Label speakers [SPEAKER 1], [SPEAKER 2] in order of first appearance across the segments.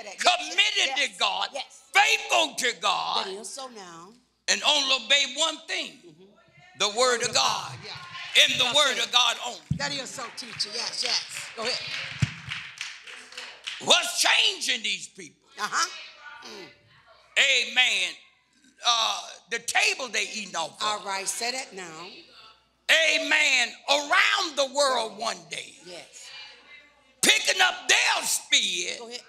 [SPEAKER 1] Say that.
[SPEAKER 2] Committed
[SPEAKER 1] yes,
[SPEAKER 2] to God,
[SPEAKER 1] Yes.
[SPEAKER 2] faithful to God,
[SPEAKER 1] is so now.
[SPEAKER 2] and only obey one thing the word of God.
[SPEAKER 1] Yeah.
[SPEAKER 2] In the word of God only.
[SPEAKER 1] That is so, teacher. Yes, yes. Go ahead.
[SPEAKER 2] What's changing these people?
[SPEAKER 1] Uh huh.
[SPEAKER 2] Amen. Uh, the table they eating off of.
[SPEAKER 1] All right. Say that now.
[SPEAKER 2] Amen. Around the world one day.
[SPEAKER 1] Yes.
[SPEAKER 2] Picking up their spear
[SPEAKER 1] Go ahead.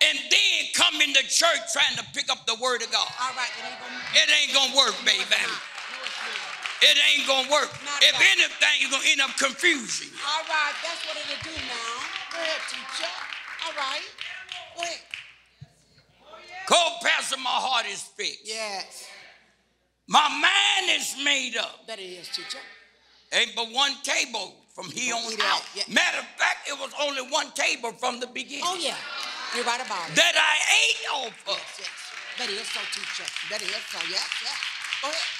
[SPEAKER 2] And then coming to church trying to pick up the word of God.
[SPEAKER 1] All right. It ain't gonna.
[SPEAKER 2] It ain't gonna work, baby.
[SPEAKER 1] it's not. No, it's not.
[SPEAKER 2] It ain't gonna work.
[SPEAKER 1] Not
[SPEAKER 2] If anything, you're gonna end up confusing. you.
[SPEAKER 1] All right. That's what it'll do now. Go ahead, teacher. All right. Go ahead.
[SPEAKER 2] Co-pastor, my heart is fixed.
[SPEAKER 1] Yes.
[SPEAKER 2] My mind is made up.
[SPEAKER 1] That it is, teacher.
[SPEAKER 2] Ain't but one table from here on out.
[SPEAKER 1] out, yeah.
[SPEAKER 2] Matter of fact, it was only one table from the beginning
[SPEAKER 1] Oh yeah. You're right about it.
[SPEAKER 2] that I ate off of.
[SPEAKER 1] Yes, yes. That is so, teacher. That is so. Yes, yes. Go ahead.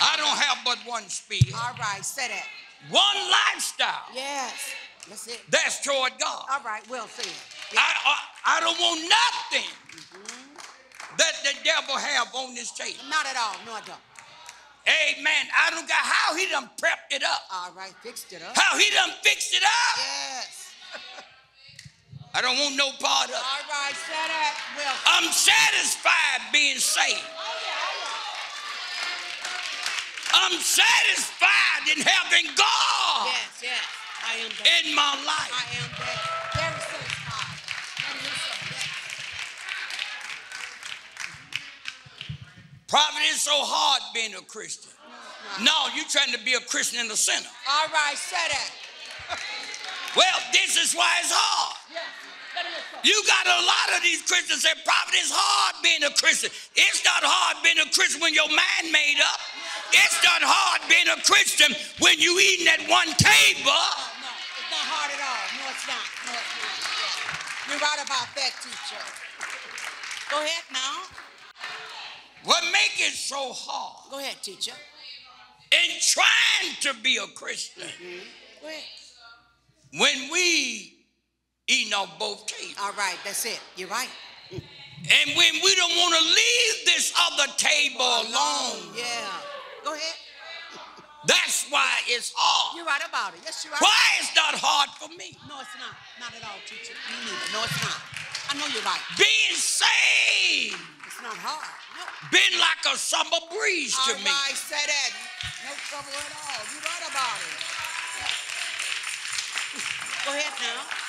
[SPEAKER 2] I don't have but one spear,
[SPEAKER 1] All right. Say that.
[SPEAKER 2] one lifestyle.
[SPEAKER 1] Yes. That's it.
[SPEAKER 2] That's toward God.
[SPEAKER 1] All right. Well said.
[SPEAKER 2] I, I, I don't want nothing mm-hmm. that the devil have on this table.
[SPEAKER 1] Not at all. No, I don't.
[SPEAKER 2] Amen. I don't got how he done prepped it up.
[SPEAKER 1] All right. Fixed it up.
[SPEAKER 2] How he done fixed it up.
[SPEAKER 1] Yes.
[SPEAKER 2] I don't want no part of it.
[SPEAKER 1] All right. Say that. Well.
[SPEAKER 2] I'm satisfied being saved.
[SPEAKER 1] Oh yeah.
[SPEAKER 2] I'm satisfied in having God.
[SPEAKER 1] Yes. Yes. I am that.
[SPEAKER 2] in my life.
[SPEAKER 1] I am that. Very satisfied. That is so. Yes.
[SPEAKER 2] Prophet, it's so hard being a Christian. No, you're trying to be a Christian in the center.
[SPEAKER 1] All right. Say that.
[SPEAKER 2] Well, this is why it's hard.
[SPEAKER 1] Yes. That.
[SPEAKER 2] You got a lot of these Christians say, Prophet, it's hard being a Christian. It's not hard being a Christian when your mind made up. It's not hard being a Christian when you eating at one table.
[SPEAKER 1] Oh, no, it's not hard at all. No, it's not. No, it's not. Yeah. You're right about that, teacher. Go ahead now.
[SPEAKER 2] What make it so hard
[SPEAKER 1] Go ahead, teacher.
[SPEAKER 2] in trying to be a Christian mm-hmm.
[SPEAKER 1] Go ahead.
[SPEAKER 2] when we eating off both tables?
[SPEAKER 1] All right, that's it. You're right.
[SPEAKER 2] And when we don't want to leave this other table alone,
[SPEAKER 1] Yeah. Go ahead.
[SPEAKER 2] that's why it's hard.
[SPEAKER 1] You're right about it. Yes, you're right.
[SPEAKER 2] Why it's not hard for me?
[SPEAKER 1] No, it's not. Not at all, teacher. Me neither. No, it's not. I know you're right.
[SPEAKER 2] Being saved
[SPEAKER 1] It's not hard. No.
[SPEAKER 2] been like a summer breeze to
[SPEAKER 1] All
[SPEAKER 2] me.
[SPEAKER 1] right, say that. No trouble at all. You're right about it. Go ahead now.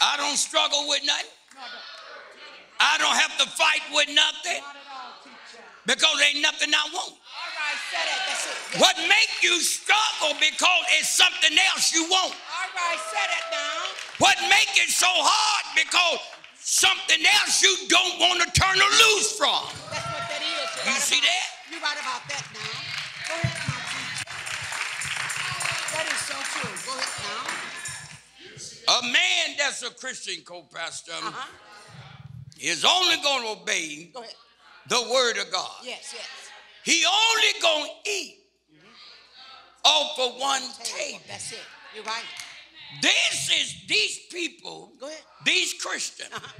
[SPEAKER 2] I don't struggle with nothing.
[SPEAKER 1] I don't.
[SPEAKER 2] Have to fight with nothing because ain't nothing I want. What make you struggle because it's something else you want. What make it so hard because something else you don't want to turn her loose from. You see that?
[SPEAKER 1] You're right about that
[SPEAKER 2] A man that's a Christian co-pastor
[SPEAKER 1] Uh huh.
[SPEAKER 2] is only going to obey
[SPEAKER 1] Go
[SPEAKER 2] the word of God.
[SPEAKER 1] Yes, yes.
[SPEAKER 2] He only going to eat off of one table.
[SPEAKER 1] That's it. You're right.
[SPEAKER 2] This is these people,
[SPEAKER 1] Go ahead.
[SPEAKER 2] these Christians,
[SPEAKER 1] Uh-huh.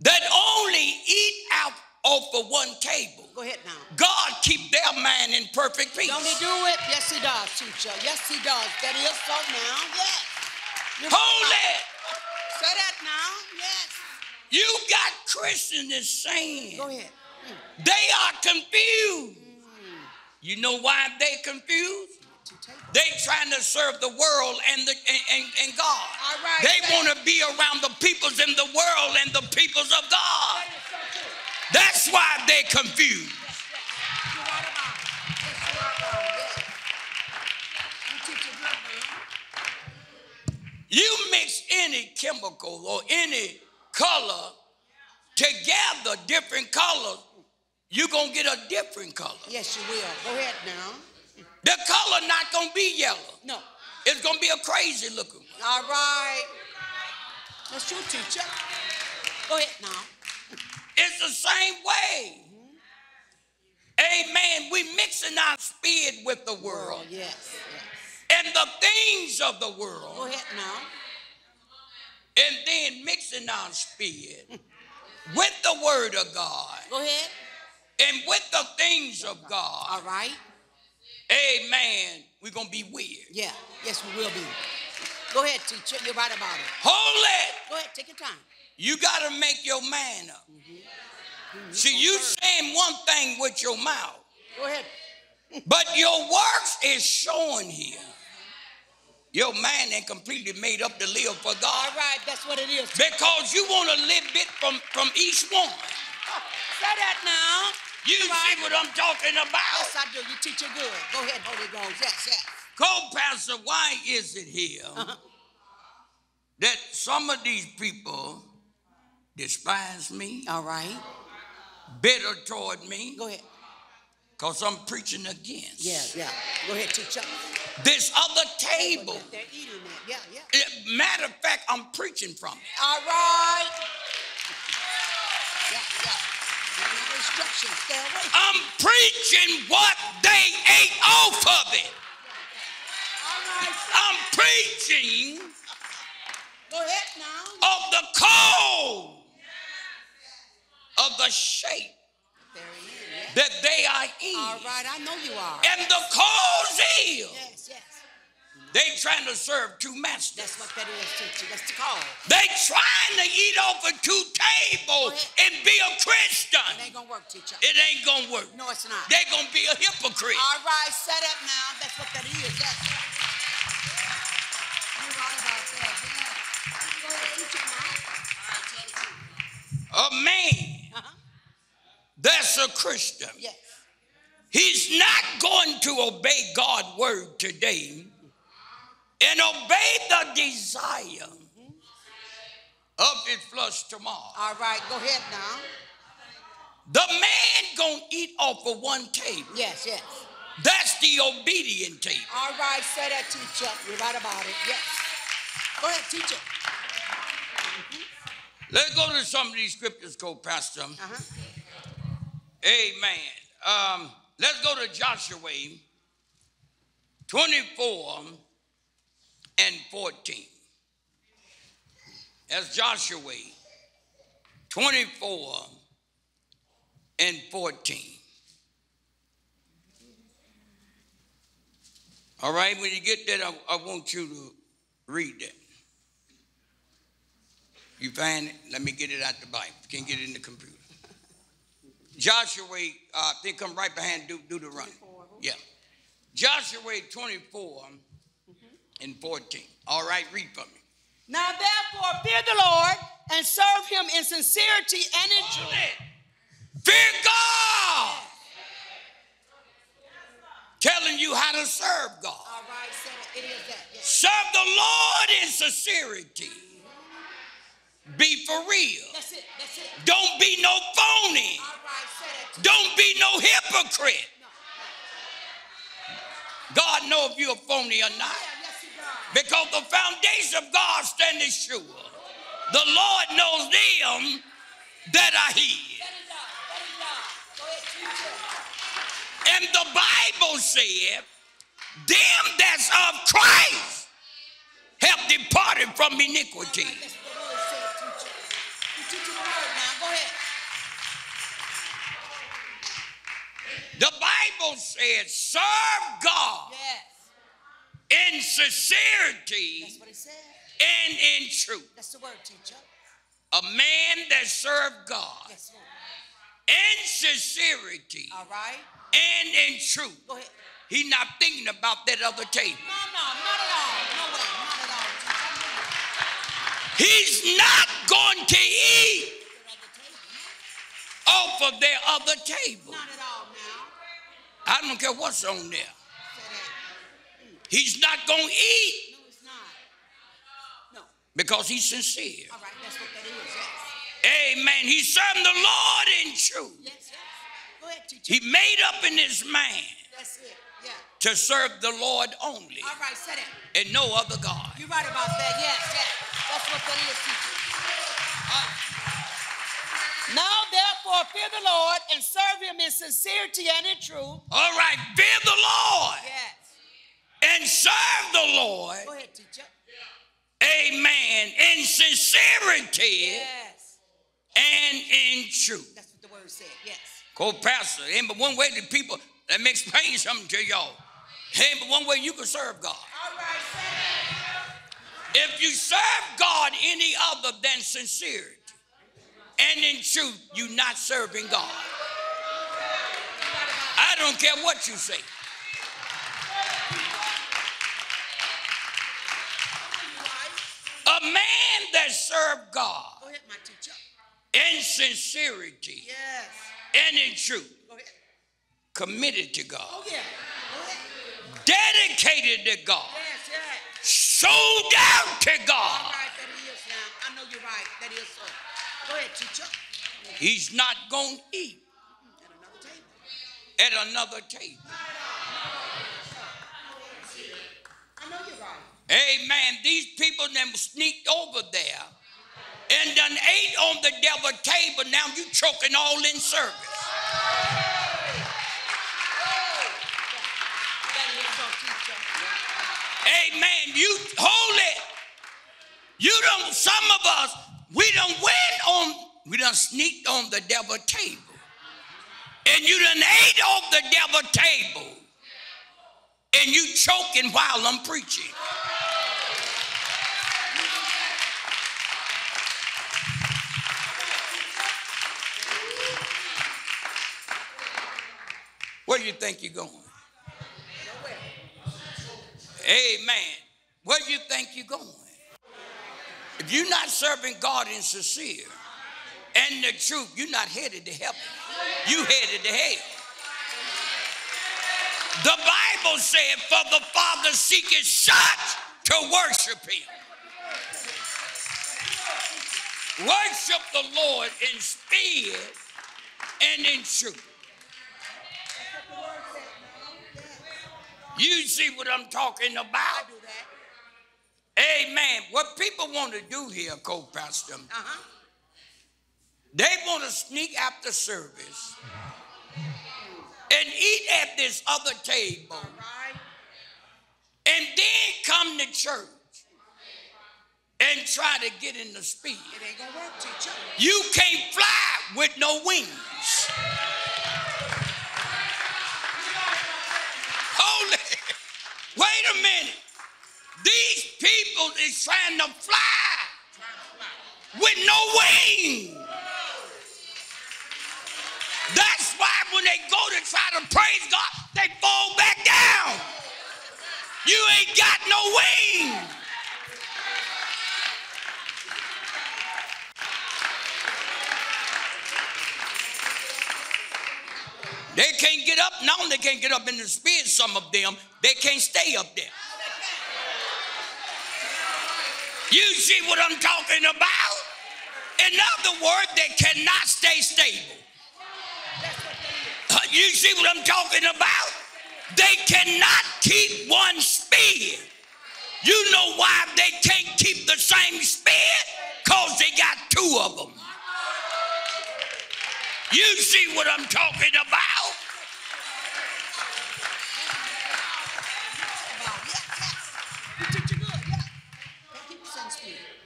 [SPEAKER 2] that only eat out off of one table.
[SPEAKER 1] Go ahead now.
[SPEAKER 2] God keep their mind in perfect peace.
[SPEAKER 1] Don't he do it? Yes, he does, teacher. Yes, he does. That is so now. Yes.
[SPEAKER 2] It.
[SPEAKER 1] Say that now. Yes.
[SPEAKER 2] You got Christians that's saying
[SPEAKER 1] Go ahead.
[SPEAKER 2] they are confused. You know why they confused? They trying to serve the world and the and, and, and God.
[SPEAKER 1] All right,
[SPEAKER 2] They want to be around the peoples in the world and the peoples of God.
[SPEAKER 1] That is so.
[SPEAKER 2] That's why they confused.
[SPEAKER 1] You're right about it. Yes, you are about it. Yes. You teach it good now.
[SPEAKER 2] You mix any chemical or any color together, different colors, you're gonna get a different color.
[SPEAKER 1] Yes, you will. Go ahead now.
[SPEAKER 2] The color not gonna be yellow.
[SPEAKER 1] No.
[SPEAKER 2] It's gonna be a crazy looking one.
[SPEAKER 1] All right. That's true, teacher. Go ahead now.
[SPEAKER 2] It's the same way. Amen. We mixing our spirit with the world
[SPEAKER 1] Oh, yes. yes.
[SPEAKER 2] And the things of the
[SPEAKER 1] Go
[SPEAKER 2] world.
[SPEAKER 1] ahead now.
[SPEAKER 2] and then mixing our spirit with the word of God
[SPEAKER 1] Go ahead.
[SPEAKER 2] and with the things of God,
[SPEAKER 1] All right.
[SPEAKER 2] amen, we're going to be weird.
[SPEAKER 1] Yeah. Yes, we will be. Go ahead, teacher. You're right about it.
[SPEAKER 2] Hold it.
[SPEAKER 1] Go ahead. Take your time.
[SPEAKER 2] You got to make your man up. Mm-hmm. Mm-hmm. See, you saying one thing with your mouth,
[SPEAKER 1] Go ahead.
[SPEAKER 2] but your works is showing here. Your man ain't completely made up to live for God
[SPEAKER 1] right. That's what it is.
[SPEAKER 2] because you want to live bit from, from each one.
[SPEAKER 1] Say that now.
[SPEAKER 2] You see what I'm talking about? Yes.
[SPEAKER 1] I do. You teach it good. Go ahead, Holy Ghost. Yes, yes.
[SPEAKER 2] Co-pastor, why is it here
[SPEAKER 1] Uh-huh.
[SPEAKER 2] that some of these people despise me,
[SPEAKER 1] All right.
[SPEAKER 2] bitter toward me,
[SPEAKER 1] Go ahead.
[SPEAKER 2] Because I'm preaching against
[SPEAKER 1] Yeah, yeah. Go ahead, teacher.
[SPEAKER 2] this other table.
[SPEAKER 1] They're eating it. Yeah, yeah.
[SPEAKER 2] Matter of fact, I'm preaching from it.
[SPEAKER 1] All right. Yeah, yeah. Give me the instructions. Stay away.
[SPEAKER 2] I'm preaching what they ate off of it.
[SPEAKER 1] All right.
[SPEAKER 2] I'm preaching
[SPEAKER 1] Go ahead now.
[SPEAKER 2] of the code of the shape
[SPEAKER 1] There he is. Yeah.
[SPEAKER 2] That they are
[SPEAKER 1] All
[SPEAKER 2] in.
[SPEAKER 1] right. I know you are.
[SPEAKER 2] And the cause is
[SPEAKER 1] Yes, yes.
[SPEAKER 2] they trying to serve two masters.
[SPEAKER 1] That's what that is, teacher. That's the call.
[SPEAKER 2] They trying to eat off of two tables and be a Christian.
[SPEAKER 1] It
[SPEAKER 2] Christian.
[SPEAKER 1] ain't gonna work, teacher.
[SPEAKER 2] It ain't gonna work.
[SPEAKER 1] No, it's not.
[SPEAKER 2] They're gonna be a hypocrite.
[SPEAKER 1] All right, set up now. That's what that is. Yes. You're right about that. Yeah. Go ahead, teach it now. All right, tell the truth.
[SPEAKER 2] A man
[SPEAKER 1] Uh-huh.
[SPEAKER 2] That's a Christian.
[SPEAKER 1] Yes.
[SPEAKER 2] He's not going to obey God's word today and obey the desire of his flesh tomorrow.
[SPEAKER 1] All right, go ahead now.
[SPEAKER 2] The man gonna eat off of one table.
[SPEAKER 1] Yes, yes.
[SPEAKER 2] That's the obedient table.
[SPEAKER 1] All right, say that, teacher. You're right about it. Yes. Go ahead, teacher.
[SPEAKER 2] Let's go to some of these scriptures, go, Pastor.
[SPEAKER 1] Uh-huh.
[SPEAKER 2] Amen. Um, let's go to Joshua 24 and 14. That's Joshua 24 and 14. All right, when you get that, I, I want you to read that. You find it? Let me get it out the Bible. Can't get it in the computer. Joshua, uh, I think come right behind do, Deuteronomy. Yeah. Joshua 24 and 14. All right, read for me.
[SPEAKER 1] Now, therefore, fear the Lord and serve him in sincerity and in truth.
[SPEAKER 2] Fear God. Telling you how to serve God.
[SPEAKER 1] All right, say that. It is that. Yes.
[SPEAKER 2] Serve the Lord in sincerity. Be for real.
[SPEAKER 1] That's it. That's it.
[SPEAKER 2] Don't be no phony.
[SPEAKER 1] Right.
[SPEAKER 2] Don't be no hypocrite. God know if you're a phony or not.
[SPEAKER 1] Yeah, yes.
[SPEAKER 2] Because the foundation of God standeth sure. The Lord knows them that are his.
[SPEAKER 1] Let it down. Let it down. Go ahead, teacher.
[SPEAKER 2] And the Bible said, them that's of Christ have departed from iniquity.
[SPEAKER 1] That's what the word said, teacher. You teaching the word now. Go ahead.
[SPEAKER 2] The Bible said, serve God
[SPEAKER 1] Yes.
[SPEAKER 2] in sincerity
[SPEAKER 1] That's what it said.
[SPEAKER 2] and in truth.
[SPEAKER 1] That's the word, teacher.
[SPEAKER 2] A man that served God
[SPEAKER 1] Yes,
[SPEAKER 2] in sincerity
[SPEAKER 1] All right.
[SPEAKER 2] and in truth.
[SPEAKER 1] Go ahead.
[SPEAKER 2] He's not thinking about that other table.
[SPEAKER 1] No, no, not at all. No way. Not at all, teacher.
[SPEAKER 2] He's not going to eat
[SPEAKER 1] You're at the table.
[SPEAKER 2] off of their other table.
[SPEAKER 1] Not at all now.
[SPEAKER 2] I don't care what's on there. He's not going to eat
[SPEAKER 1] No, it's not. No.
[SPEAKER 2] because he's sincere.
[SPEAKER 1] All right. That's what that is. Yes.
[SPEAKER 2] Amen. He's serving the Lord in truth.
[SPEAKER 1] Yes, yes. Go ahead, teacher.
[SPEAKER 2] He made up in his mind
[SPEAKER 1] That's it. Yeah.
[SPEAKER 2] to serve the Lord only
[SPEAKER 1] All right. Say that.
[SPEAKER 2] and no other God.
[SPEAKER 1] You're right about that. Yes, yes. That's what that is, teacher. Now, therefore, fear the Lord and serve him in sincerity and in truth.
[SPEAKER 2] All right, fear the Lord
[SPEAKER 1] Yes.
[SPEAKER 2] and serve the Lord.
[SPEAKER 1] Go ahead, teacher.
[SPEAKER 2] Amen. In sincerity
[SPEAKER 1] Yes.
[SPEAKER 2] and in truth.
[SPEAKER 1] That's what the word said. Yes.
[SPEAKER 2] Co pastor. Ain't but one way the people, let me explain something to y'all. Ain't but one way you can serve God.
[SPEAKER 1] All right, say
[SPEAKER 2] If you serve God any other than sincerity and in truth, you're not serving God. I don't care what you say. A man that served God
[SPEAKER 1] Go ahead, my teacher.
[SPEAKER 2] in sincerity
[SPEAKER 1] Yes.
[SPEAKER 2] and in truth. Committed to God,
[SPEAKER 1] Oh, yeah.
[SPEAKER 2] Dedicated to God,
[SPEAKER 1] Yes, yes.
[SPEAKER 2] sold out to God,
[SPEAKER 1] right, that is now. I know you're right. That is so. Go ahead, teacher.
[SPEAKER 2] he's not going to eat
[SPEAKER 1] At another table.
[SPEAKER 2] at another table.
[SPEAKER 1] I know you're right.
[SPEAKER 2] Amen. These people then sneaked over there and done ate on the devil table. Now you choking all in service.
[SPEAKER 1] That is so, teacher.
[SPEAKER 2] Amen. You hold it. You don't, some of us, we don't win on, we done sneaked on the devil table. And you done ate off the devil table. And you choking while I'm preaching. Where do you think you're going? Amen. Where do you think you're going? If you're not serving God in sincere and the truth, you're not headed to heaven. You headed to hell. The Bible said, For the Father seeketh such to worship him. Worship the Lord in spirit and in truth. You see what I'm talking
[SPEAKER 1] I
[SPEAKER 2] about?
[SPEAKER 1] do that.
[SPEAKER 2] Amen. What people want to do here, co-pastor,
[SPEAKER 1] Uh-huh.
[SPEAKER 2] they want to sneak after service and eat at this other table
[SPEAKER 1] All right.
[SPEAKER 2] and then come to church and try to get in the speed.
[SPEAKER 1] It ain't gonna work, teacher.
[SPEAKER 2] You can't fly with no wings. Trying to fly with no wings. That's why when they go to try to praise God, they fall back down. You ain't got no wings. They can't get up. Not only can't get up in the spirit, some of them, they can't stay up there. You see what I'm talking about? In other words, they cannot stay stable. You see what I'm talking about? They cannot keep one speed. You know why they can't keep the same speed? Because they got two of them. You see what I'm talking? About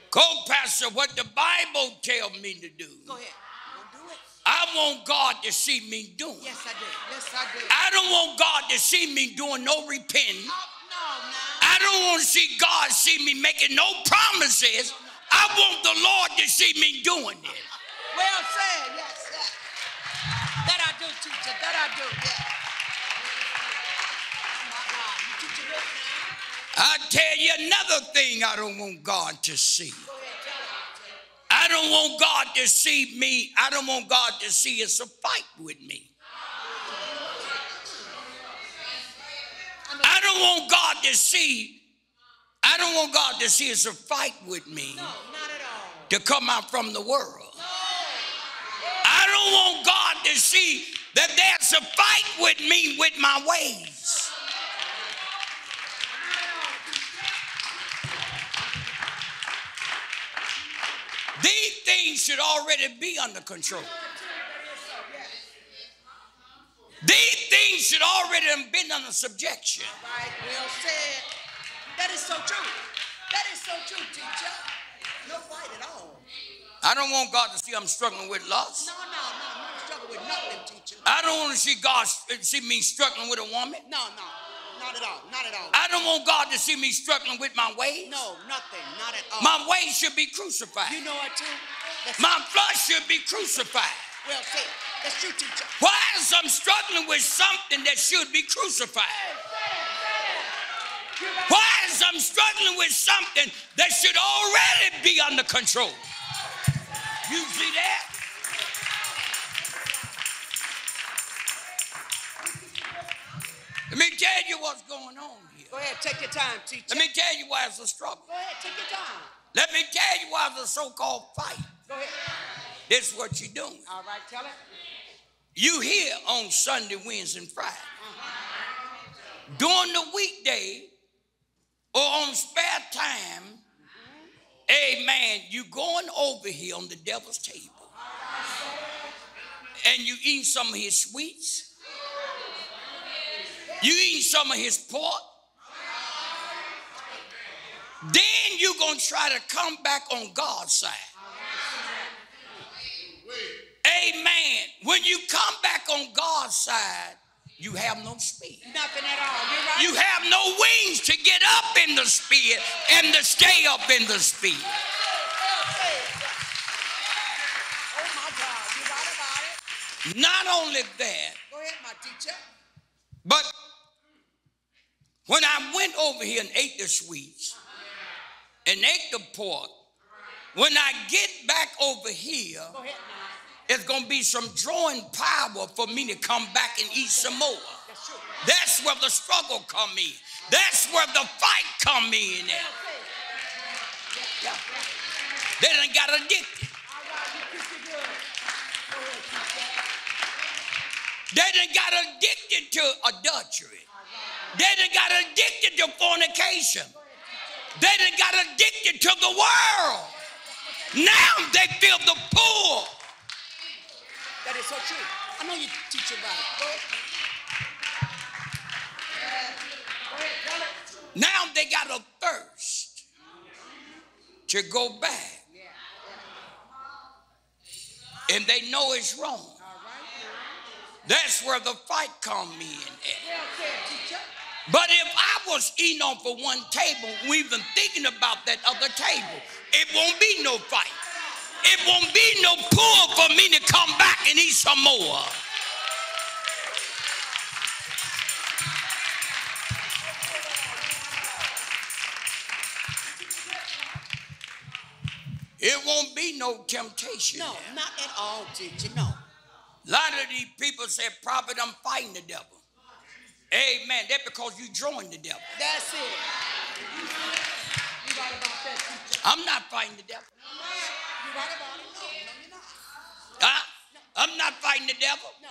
[SPEAKER 1] speed.
[SPEAKER 2] Co-pastor, what the Bible tell me to do,
[SPEAKER 1] Go ahead. Don't do it.
[SPEAKER 2] I want God to see me doing.
[SPEAKER 1] Yes, I do. Yes, I do.
[SPEAKER 2] I don't want God to see me doing no repenting.
[SPEAKER 1] Oh, no, now.
[SPEAKER 2] I don't want to see God see me making no promises. I want the Lord to see me doing it.
[SPEAKER 1] Well said. Yes, yes. That I do, teacher. That I do. Yeah. Oh, my God. You teach it good now.
[SPEAKER 2] I tell you another thing I don't want God to see.
[SPEAKER 1] Go ahead. Tell it.
[SPEAKER 2] I don't want God to see me. I don't want God to see us a fight with me. I don't want God to see. I don't want God to see us a fight with me
[SPEAKER 1] No, not at all.
[SPEAKER 2] to come out from the world. I don't want God to see that there's a fight with me with my ways. These things should already be under control. These things should already have been under subjection.
[SPEAKER 1] Right. Well said. That is so true. That is so true, teacher. No fight at all.
[SPEAKER 2] I don't want God to see I'm struggling with lust.
[SPEAKER 1] No, no, no. Don't struggle with nothing, teacher.
[SPEAKER 2] I don't want to see God see me struggling with a woman.
[SPEAKER 1] No, no. Not at all. Not at all.
[SPEAKER 2] I don't want God to see me struggling with my ways.
[SPEAKER 1] No, nothing. Not at all.
[SPEAKER 2] My ways should be crucified.
[SPEAKER 1] you know what, too?
[SPEAKER 2] My flesh should be crucified.
[SPEAKER 1] well said. That's true, teacher.
[SPEAKER 2] Why is I'm struggling with something that should be crucified? Why is I'm struggling with something that should already be under control? You see that? Let me tell you what's going on here.
[SPEAKER 1] Go ahead, take your time, teacher.
[SPEAKER 2] Let me tell you why it's a struggle.
[SPEAKER 1] Go ahead, take your time.
[SPEAKER 2] Let me tell you why it's a so-called fight. This is what you're doing.
[SPEAKER 1] All right, tell it.
[SPEAKER 2] You here on Sunday, Wednesday, and Friday. During the weekday or on spare time, amen, you going over here on the devil's table. And you eating some of his sweets. You eating some of his pork. Then you're going to try to come back on God's side. Amen. When you come back on God's side, you have no speed.
[SPEAKER 1] Nothing at all. You're right.
[SPEAKER 2] You have no wings to get up in the speed and to stay up in the speed.
[SPEAKER 1] Oh my God, right about it.
[SPEAKER 2] Not only that,
[SPEAKER 1] Go ahead, my teacher.
[SPEAKER 2] but when I went over here and ate the sweets and ate the pork, when I get back over here,
[SPEAKER 1] Go ahead now.
[SPEAKER 2] It's going to be some drawing power for me to come back and eat some more.
[SPEAKER 1] That's
[SPEAKER 2] where the struggle come in. That's where the fight come in
[SPEAKER 1] said.
[SPEAKER 2] They done got addicted. They done got addicted to adultery. They done got addicted to fornication. They done got addicted to the world. Now they feel the pull.
[SPEAKER 1] That is so true. I know you teach about it. Go ahead.
[SPEAKER 2] Now they got a thirst to go back. And they know it's wrong. That's where the fight come in at. But if I was eating off of one table, we even thinking about that other table, it won't be no fight. It won't be no pull for me to come back and eat some more. It won't be no temptation.
[SPEAKER 1] No,
[SPEAKER 2] there.
[SPEAKER 1] not at all, teacher. No.
[SPEAKER 2] A lot of these people say, Prophet, I'm fighting the devil. Amen. That's because you joined the devil.
[SPEAKER 1] That's it. You right about that.
[SPEAKER 2] I'm not fighting the devil.
[SPEAKER 1] Right. No, no, you're not.
[SPEAKER 2] Huh? I'm not fighting the devil.
[SPEAKER 1] No.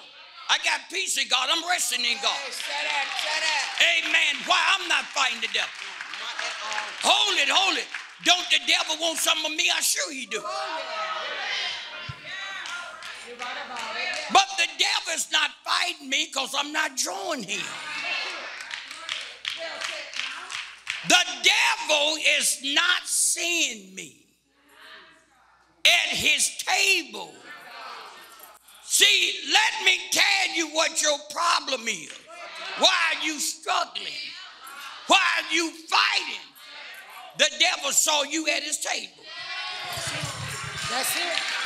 [SPEAKER 2] I got peace in God. I'm resting in God.
[SPEAKER 1] Hey, say that, say that.
[SPEAKER 2] Amen. Why I'm not fighting the devil?
[SPEAKER 1] Not at all.
[SPEAKER 2] Hold it, hold it. Don't the devil want some of me? I sure he do.
[SPEAKER 1] Yeah. You're right about it. Yeah.
[SPEAKER 2] But the devil's not fighting me because I'm not drawing him. The devil is not seeing me at his table. See, let me tell you what your problem is. Why are you struggling? Why are you fighting? The devil saw you at his table.
[SPEAKER 1] That's it.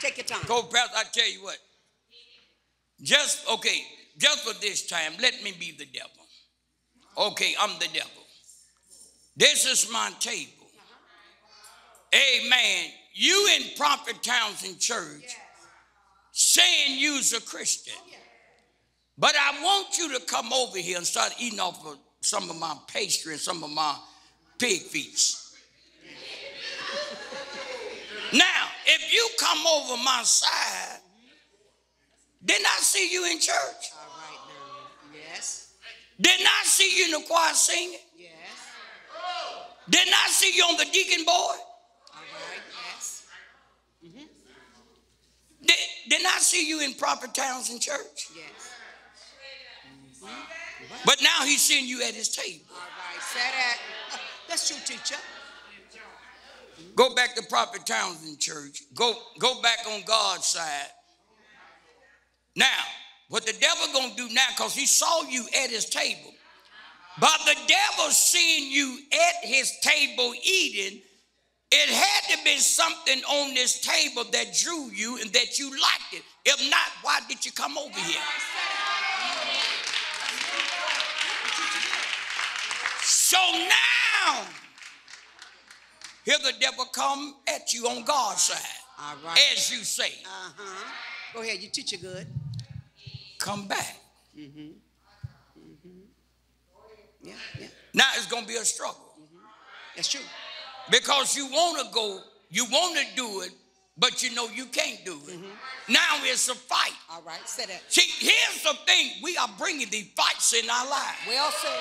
[SPEAKER 1] Take your time.
[SPEAKER 2] Go, Pastor, I tell you what. Just, okay, just for this time, let me be the devil. Okay, I'm the devil. This is my table. Amen. You in Prophet Townsend Church saying you's a Christian. But I want you to come over here and start eating off of some of my pastry and some of my pig feet. Now, if you come over my side, didn't I see you in church?
[SPEAKER 1] All right now. Yes.
[SPEAKER 2] Didn't I see you in the choir singing?
[SPEAKER 1] Yes.
[SPEAKER 2] Didn't I see you on the deacon board?
[SPEAKER 1] All right. Yes. Mm-hmm.
[SPEAKER 2] Did, didn't I see you in Prophet Townsend Church?
[SPEAKER 1] Yes.
[SPEAKER 2] But now he's seeing you at his table.
[SPEAKER 1] All right. Say that. That's true, teacher.
[SPEAKER 2] Go back to Prophet Townsend Church. Go, go back on God's side. Now, what the devil gonna do now, because he saw you at his table. But the devil seeing you at his table eating, it had to be something on this table that drew you and that you liked it. If not, why did you come over here? So now, here the devil come at you on God's side,
[SPEAKER 1] All right.
[SPEAKER 2] as you say,
[SPEAKER 1] Uh huh. Go ahead. You teach it good.
[SPEAKER 2] Come back. Mm-hmm. Mm-hmm.
[SPEAKER 1] Yeah, yeah.
[SPEAKER 2] Now it's gonna be a struggle mm-hmm.
[SPEAKER 1] That's true.
[SPEAKER 2] because you want to go, you want to do it, but you know you can't do it. Now it's a fight.
[SPEAKER 1] All right. Say that.
[SPEAKER 2] See, here's the thing: we are bringing these fights in our lives.
[SPEAKER 1] Well said.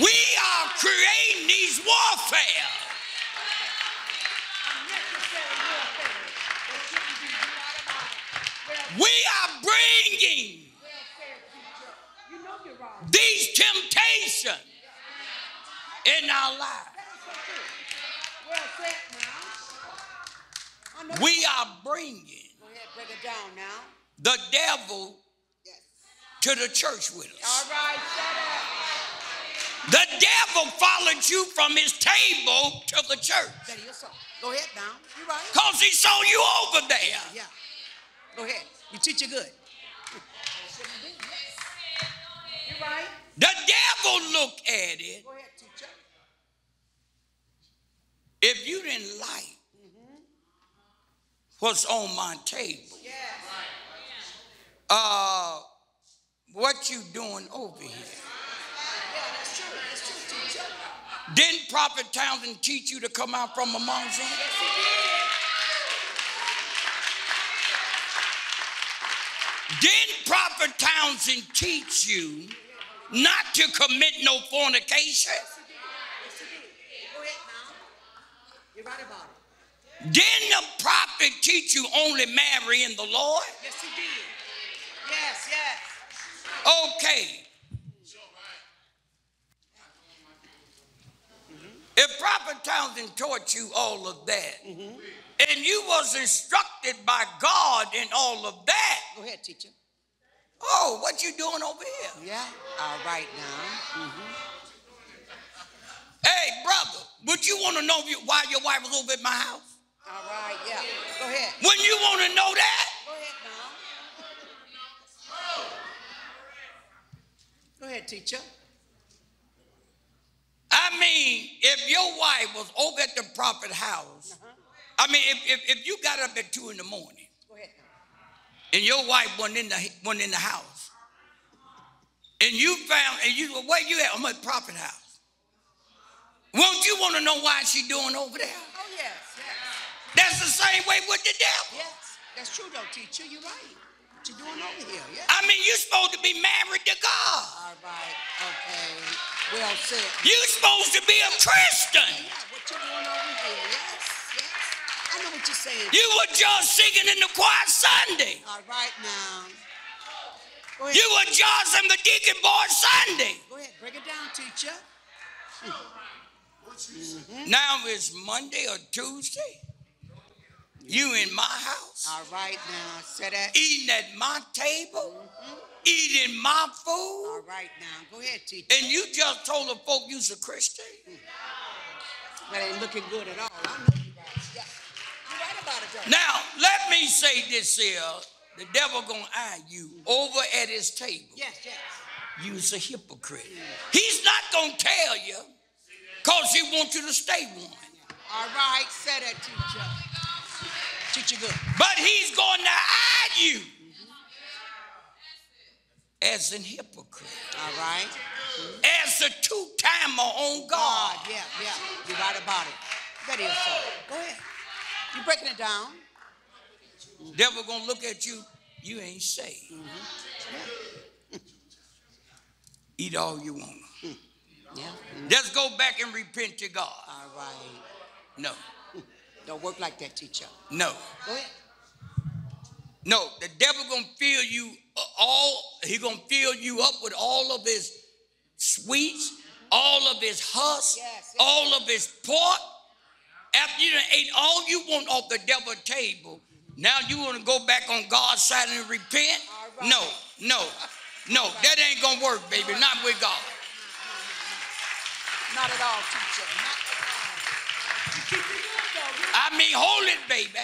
[SPEAKER 2] We are creating these warfare. We are bringing
[SPEAKER 1] You know you're wrong.
[SPEAKER 2] these temptations in our lives.
[SPEAKER 1] Well said now. I know.
[SPEAKER 2] We are bringing
[SPEAKER 1] Go ahead. Break it down now.
[SPEAKER 2] the devil to the church with us.
[SPEAKER 1] All right. Say that.
[SPEAKER 2] The devil followed you from his table to the church
[SPEAKER 1] That is so. Go ahead now. You right.
[SPEAKER 2] because he saw you over there.
[SPEAKER 1] Yeah. Go ahead. You teach it good. You right.
[SPEAKER 2] The devil looked at it.
[SPEAKER 1] Go ahead, teacher.
[SPEAKER 2] If you didn't like what's on my table,
[SPEAKER 1] Yes.
[SPEAKER 2] uh, what you doing over here?
[SPEAKER 1] Yeah, that's true. That's true, teacher.
[SPEAKER 2] Didn't Prophet Townsend teach you to come out from amongst them?
[SPEAKER 1] Yes, he did.
[SPEAKER 2] Didn't Prophet Townsend teach you not to commit no fornication?
[SPEAKER 1] Yes, he did. Yes, he did. Go ahead now. You're right about it.
[SPEAKER 2] Didn't the prophet teach you only marry in the Lord?
[SPEAKER 1] Yes, he did. Yes, yes.
[SPEAKER 2] Okay. If Prophet Townsend taught you all of that, mm-hmm. And you was instructed by God in all of that,
[SPEAKER 1] Go ahead, teacher.
[SPEAKER 2] oh, what you doing over here?
[SPEAKER 1] Yeah. All right now. Mm-hmm.
[SPEAKER 2] Hey, brother, would you want to know why your wife was over at my house?
[SPEAKER 1] All right. Yeah. Go ahead.
[SPEAKER 2] Wouldn't you want to know that?
[SPEAKER 1] Go ahead now. Go ahead, teacher.
[SPEAKER 2] I mean, if your wife was over at the prophet house, uh-huh. I mean, if, if, if you got up at two in the morning
[SPEAKER 1] Go ahead
[SPEAKER 2] and your wife wasn't in the wasn't in the house, and you found and you where you at? I'm at prophet house. Won't you want to know why she doing over there?
[SPEAKER 1] Oh, yes, yes.
[SPEAKER 2] That's the same way with the devil.
[SPEAKER 1] Yes. That's true, though, teacher. You're right. What you doing over here? Yeah.
[SPEAKER 2] I mean, you're supposed to be married to God.
[SPEAKER 1] All right. Okay. Well said.
[SPEAKER 2] You're supposed to be a Christian.
[SPEAKER 1] Yeah, what you doing over here? Yes, yes. I know what you're saying.
[SPEAKER 2] You were just singing in the choir Sunday.
[SPEAKER 1] All right now. Go ahead.
[SPEAKER 2] You were just in the deacon board Sunday.
[SPEAKER 1] Go ahead. Break it down, teacher.
[SPEAKER 2] Now it's Monday or Tuesday. You in my house,
[SPEAKER 1] All right now. Say that.
[SPEAKER 2] eating at my table, mm-hmm. eating my food,
[SPEAKER 1] All right now. Go ahead, teacher.
[SPEAKER 2] and you just told the folk you's a Christian. Hmm.
[SPEAKER 1] That ain't looking good at all.
[SPEAKER 2] Now let me say this here: the devil gonna eye you over at his table.
[SPEAKER 1] Yes, yes.
[SPEAKER 2] You's a hypocrite. He's not gonna tell you, cause he wants you to stay one.
[SPEAKER 1] All right. Say that, teacher. Teacher good.
[SPEAKER 2] But he's going to eye you as an hypocrite,
[SPEAKER 1] All right.
[SPEAKER 2] as a two-timer on
[SPEAKER 1] God.
[SPEAKER 2] God.
[SPEAKER 1] Yeah, yeah. You're right about it. That is so. Go ahead. You breaking it down.
[SPEAKER 2] Devil gonna look at you. You ain't saved. Mm-hmm. Eat all you want. Mm-hmm.
[SPEAKER 1] Yeah. Mm-hmm.
[SPEAKER 2] Just go back and repent to God.
[SPEAKER 1] All right.
[SPEAKER 2] No,
[SPEAKER 1] Don't work like that, teacher.
[SPEAKER 2] no.
[SPEAKER 1] Go ahead.
[SPEAKER 2] No, the devil gonna fill you all. He gonna fill you up with all of his sweets, all of his husk,
[SPEAKER 1] Yes, yes.
[SPEAKER 2] all of his pork. After you done ate all you want off the devil's table, now you want to go back on God's side and repent?
[SPEAKER 1] Right.
[SPEAKER 2] No, no, no. That ain't gonna work, baby. Not with God.
[SPEAKER 1] Not at all, teacher. Not at all. You teach it good, though. You-
[SPEAKER 2] I mean, hold it, baby.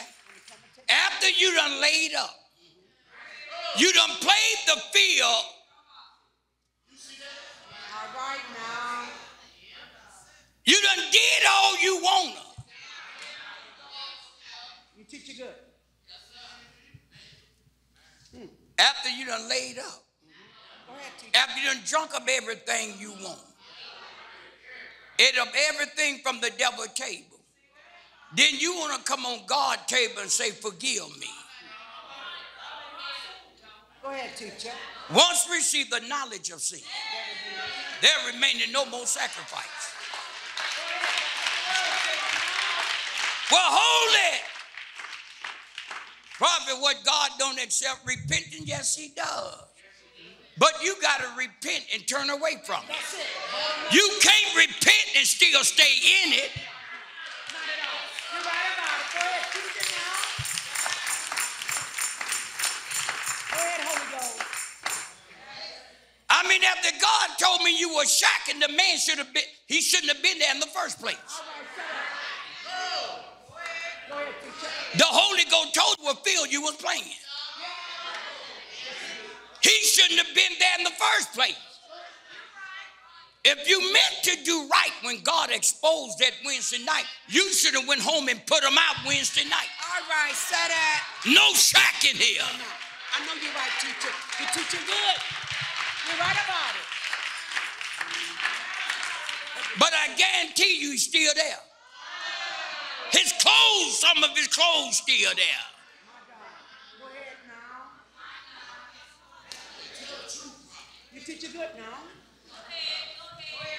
[SPEAKER 2] After you done laid up, you done played the field.
[SPEAKER 1] All right now.
[SPEAKER 2] You done did all you wanna.
[SPEAKER 1] You teach it good. Hmm.
[SPEAKER 2] After you done laid up.
[SPEAKER 1] Ahead.
[SPEAKER 2] After you done drunk up everything you want. Ate up everything from the devil table. Then you want to come on God's table and say, forgive me.
[SPEAKER 1] Go ahead, teacher.
[SPEAKER 2] Once receive the knowledge of sin, there remaineth no more sacrifice. Well, hold it. Prophet, what God don't accept repenting, yes, he does. But you got to repent and turn away from it.
[SPEAKER 1] That's it.
[SPEAKER 2] You can't repent and still stay in it.
[SPEAKER 1] Not at all. You're right about it. Go ahead, teach it now. Go ahead, Holy Ghost.
[SPEAKER 2] I mean, after God told me you were shacking, the man should have been, he shouldn't have been there in the first place.
[SPEAKER 1] All right, shut up. Go ahead, teacher.
[SPEAKER 2] The Holy Ghost told you what field you was playing. He shouldn't have been there in the first place. If you meant to do right when God exposed that Wednesday night, you should have went home and put them out Wednesday night.
[SPEAKER 1] All right, say that.
[SPEAKER 2] No shacking here.
[SPEAKER 1] Now, I know you're right, teacher. You're teaching good. You're right about it.
[SPEAKER 2] But I guarantee you he's still there. His clothes, some of his clothes still there.
[SPEAKER 1] Go ahead now. You teaching good now. Go ahead.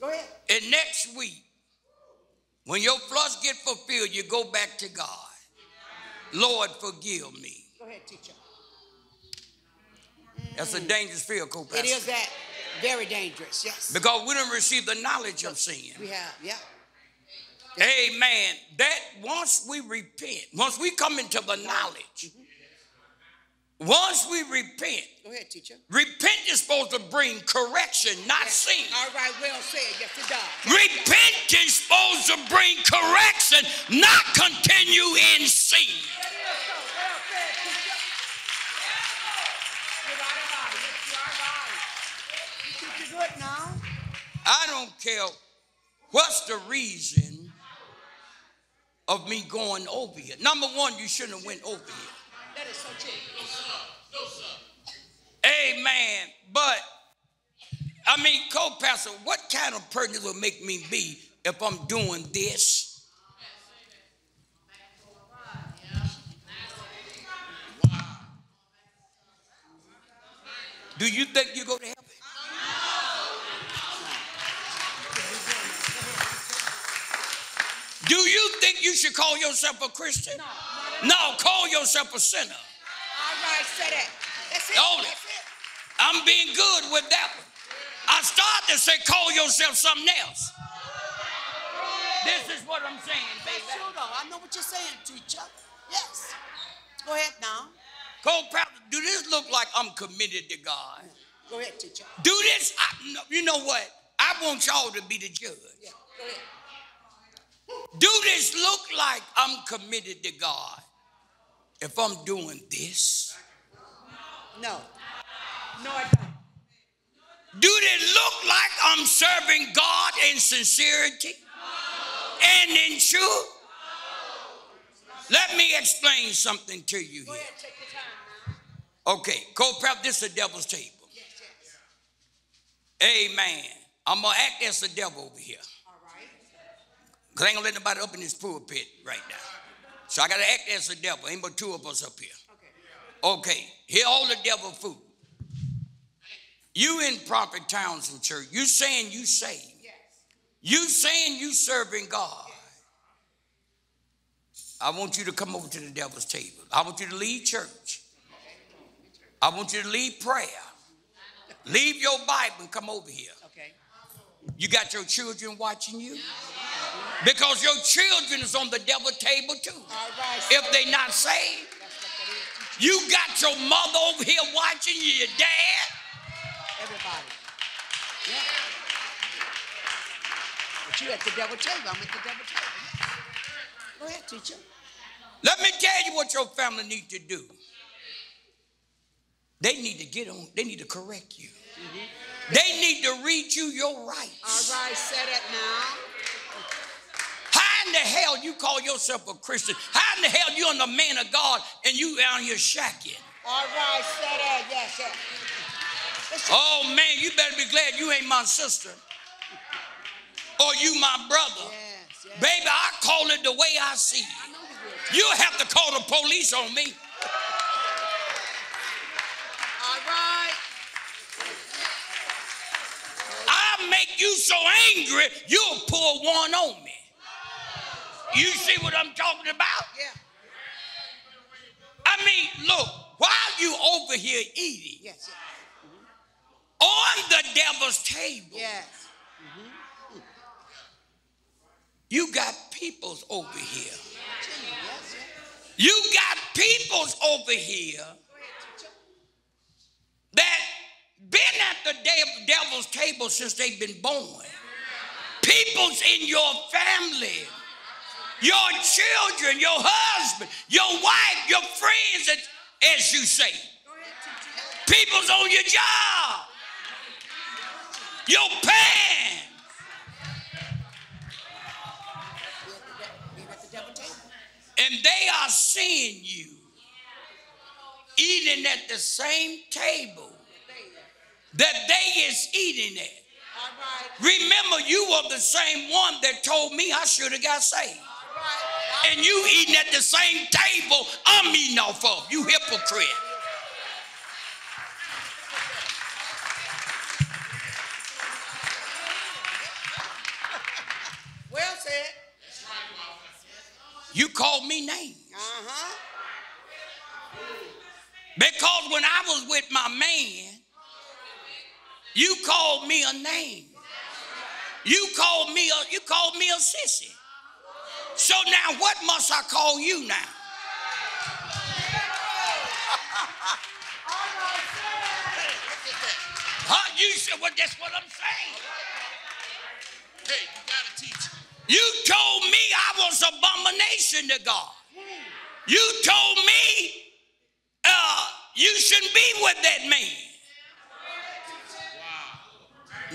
[SPEAKER 1] Holy Go ahead.
[SPEAKER 2] And next week, when your flush get fulfilled, you go back to God. Lord, forgive me.
[SPEAKER 1] Go ahead, teacher.
[SPEAKER 2] That's a dangerous field, co
[SPEAKER 1] It is that very dangerous. Yes.
[SPEAKER 2] Because we don't receive the knowledge of sin.
[SPEAKER 1] We have. Yeah.
[SPEAKER 2] Amen. That once we repent, once we come into the knowledge, once we repent,
[SPEAKER 1] Go ahead, teacher.
[SPEAKER 2] repent is supposed to bring correction, not sin.
[SPEAKER 1] All right. Well said. Yes, it does.
[SPEAKER 2] Repent is supposed to bring correction, not continue in sin.
[SPEAKER 1] That is so. Well said, teacher. You're right about it. Yes, you are right. You teaching good now.
[SPEAKER 2] I don't care what's the reason of me going over here. Number one, you shouldn't have went over here.
[SPEAKER 1] That is so true.
[SPEAKER 2] Amen. But I mean, co-pastor, what kind of person will make me be if I'm doing this? Do you think you go to heaven? Do you think you should call yourself a Christian?
[SPEAKER 1] No,
[SPEAKER 2] No, call yourself a sinner.
[SPEAKER 1] All right, say that. That's it.
[SPEAKER 2] Hold it.
[SPEAKER 1] That's it.
[SPEAKER 2] I'm being good with that one. I started to say, call yourself something else. This is what I'm saying,
[SPEAKER 1] That's
[SPEAKER 2] baby.
[SPEAKER 1] true, though. I know what you're saying, teacher. Yes. Go ahead now.
[SPEAKER 2] Co-pastor, do this look like I'm committed to God?
[SPEAKER 1] Go ahead, teacher.
[SPEAKER 2] Do this, I, you know what? I want y'all to be the judge.
[SPEAKER 1] Yeah. Go ahead.
[SPEAKER 2] Do this look like I'm committed to God if I'm doing this?
[SPEAKER 1] No. No, I don't.
[SPEAKER 2] Do it look like I'm serving God in sincerity and in truth? Let me explain something to you
[SPEAKER 1] Go
[SPEAKER 2] here.
[SPEAKER 1] ahead, take your time.
[SPEAKER 2] Okay, Cole Prep, this is the devil's table.
[SPEAKER 1] Yes, yes.
[SPEAKER 2] Amen. I'm gonna act as the devil over here.
[SPEAKER 1] All right.
[SPEAKER 2] Cause I ain't gonna let nobody up in this pulpit right now. So I gotta act as the devil. Ain't but two of us up here.
[SPEAKER 1] Okay.
[SPEAKER 2] Okay, here all the devil food. You in Prophet Townsend Church, you saying you saved.
[SPEAKER 1] Yes.
[SPEAKER 2] You saying you serving God. Yes. I want you to come over to the devil's table. I want you to leave church. I want you to leave prayer. Leave your Bible and come over here.
[SPEAKER 1] Okay.
[SPEAKER 2] You got your children watching you? Because your children is on the devil table too. If they not saved.
[SPEAKER 1] That's what that is.
[SPEAKER 2] You got your mother over here watching you, your dad.
[SPEAKER 1] Everybody. Yeah. But you at the devil table. I'm at the devil table. Go ahead, teacher.
[SPEAKER 2] Let me tell you what your family need to do. They need to get on, they need to correct you. Mm-hmm. They need to read you your rights.
[SPEAKER 1] All right, say that now.
[SPEAKER 2] In the hell you call yourself a Christian? How in the hell you are the man of God and you out here shacking?
[SPEAKER 1] All right, say that. Yes. Listen.
[SPEAKER 2] Oh man, you better be glad you ain't my sister. Or you my brother.
[SPEAKER 1] Yes, yes.
[SPEAKER 2] Baby, I call it the way I see it.
[SPEAKER 1] you.
[SPEAKER 2] You'll have to call the police on me.
[SPEAKER 1] All right.
[SPEAKER 2] I make you so angry, you'll pull one on me. You see what I'm talking about?
[SPEAKER 1] Yeah.
[SPEAKER 2] I mean, look, while you over here eating
[SPEAKER 1] Yes, yes.
[SPEAKER 2] on the devil's table,
[SPEAKER 1] Yes.
[SPEAKER 2] you got peoples over here.
[SPEAKER 1] Yes, yes.
[SPEAKER 2] You got peoples over here that been at the de- devil's table since they've been born. Peoples in your family, your children, your husband, your wife, your friends, as- as you say.
[SPEAKER 1] Go ahead, teacher.
[SPEAKER 2] People's on your job, your parents.
[SPEAKER 1] Be at the devil table.
[SPEAKER 2] and they are seeing you eating at the same table that they is eating at. Remember, you were the same one that told me I should have got saved. And you eating at the same table I'm eating off of. You hypocrite.
[SPEAKER 1] Well said.
[SPEAKER 2] You called me names.
[SPEAKER 1] Uh-huh.
[SPEAKER 2] Because when I was with my man, you called me a name. You called me a you called me a sissy. So now what must I call you now? Huh? You said well that's what I'm saying.
[SPEAKER 3] Hey, you gotta teach.
[SPEAKER 2] You told me I was abomination to God. You told me uh, you shouldn't be with that man.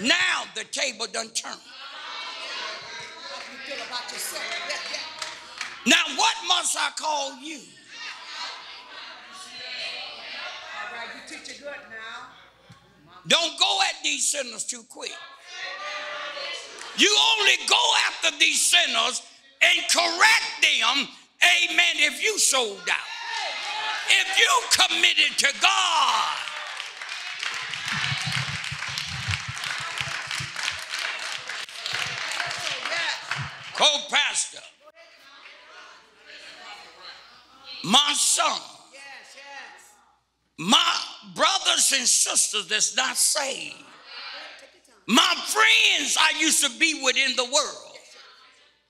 [SPEAKER 2] Now the table done turned.
[SPEAKER 1] How You feel about yourself.
[SPEAKER 2] Now what must I call you?
[SPEAKER 1] All right, you teach it good now.
[SPEAKER 2] Don't go at these sinners too quick. You only go after these sinners and correct them, amen, if you sold out. If you committed to God. Co-pastor, my son,
[SPEAKER 1] Yes, yes.
[SPEAKER 2] my brothers and sisters that's not saved,
[SPEAKER 1] Take your time.
[SPEAKER 2] my friends I used to be with in the world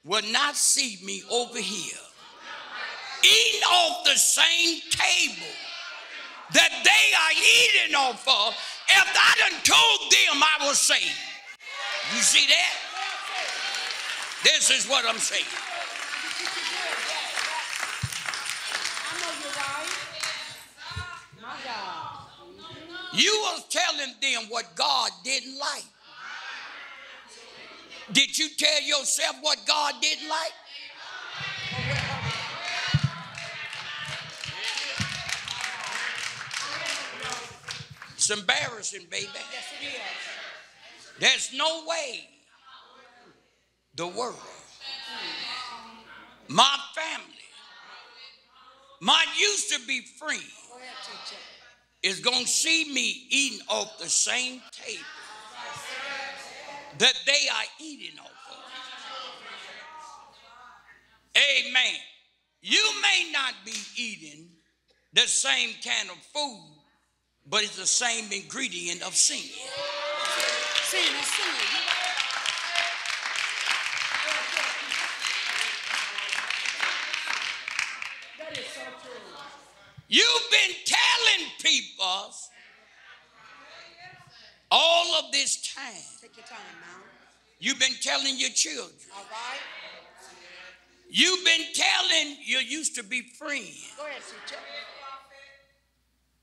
[SPEAKER 2] will not see me over here eating off the same table that they are eating off of if I done told them I was saved. You see that? This is what I'm saying.
[SPEAKER 1] I know you're right. My God.
[SPEAKER 2] You was telling them what God didn't like. Did you tell yourself what God didn't like? It's embarrassing, baby.
[SPEAKER 1] Yes, it is.
[SPEAKER 2] There's no way the world, my family, my used to be
[SPEAKER 1] free.
[SPEAKER 2] Is going to see me eating off the same table that they are eating off of. Amen. You may not be eating the same kind of food, but it's the same ingredient of sin.
[SPEAKER 1] Sin is sin. You That is so true.
[SPEAKER 2] You've been telling people all of this time.
[SPEAKER 1] Take your time now.
[SPEAKER 2] You've been telling your children.
[SPEAKER 1] All right?
[SPEAKER 2] You've been telling you used to be friends.
[SPEAKER 1] Go ahead, teacher.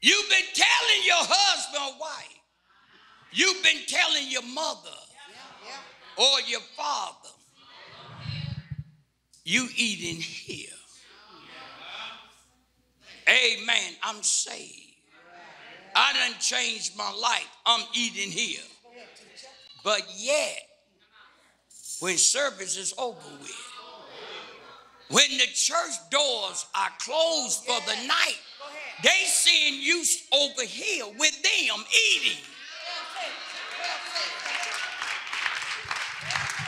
[SPEAKER 2] You've been telling your husband or wife. You've been telling your mother
[SPEAKER 1] Yeah, yeah.
[SPEAKER 2] or your father. You eating here. Amen. I'm saved. I done changed my life. I'm eating here.
[SPEAKER 1] Go ahead, teacher.
[SPEAKER 2] But yet, when service is over with, when the church doors are closed for the night, they send you over here with them eating.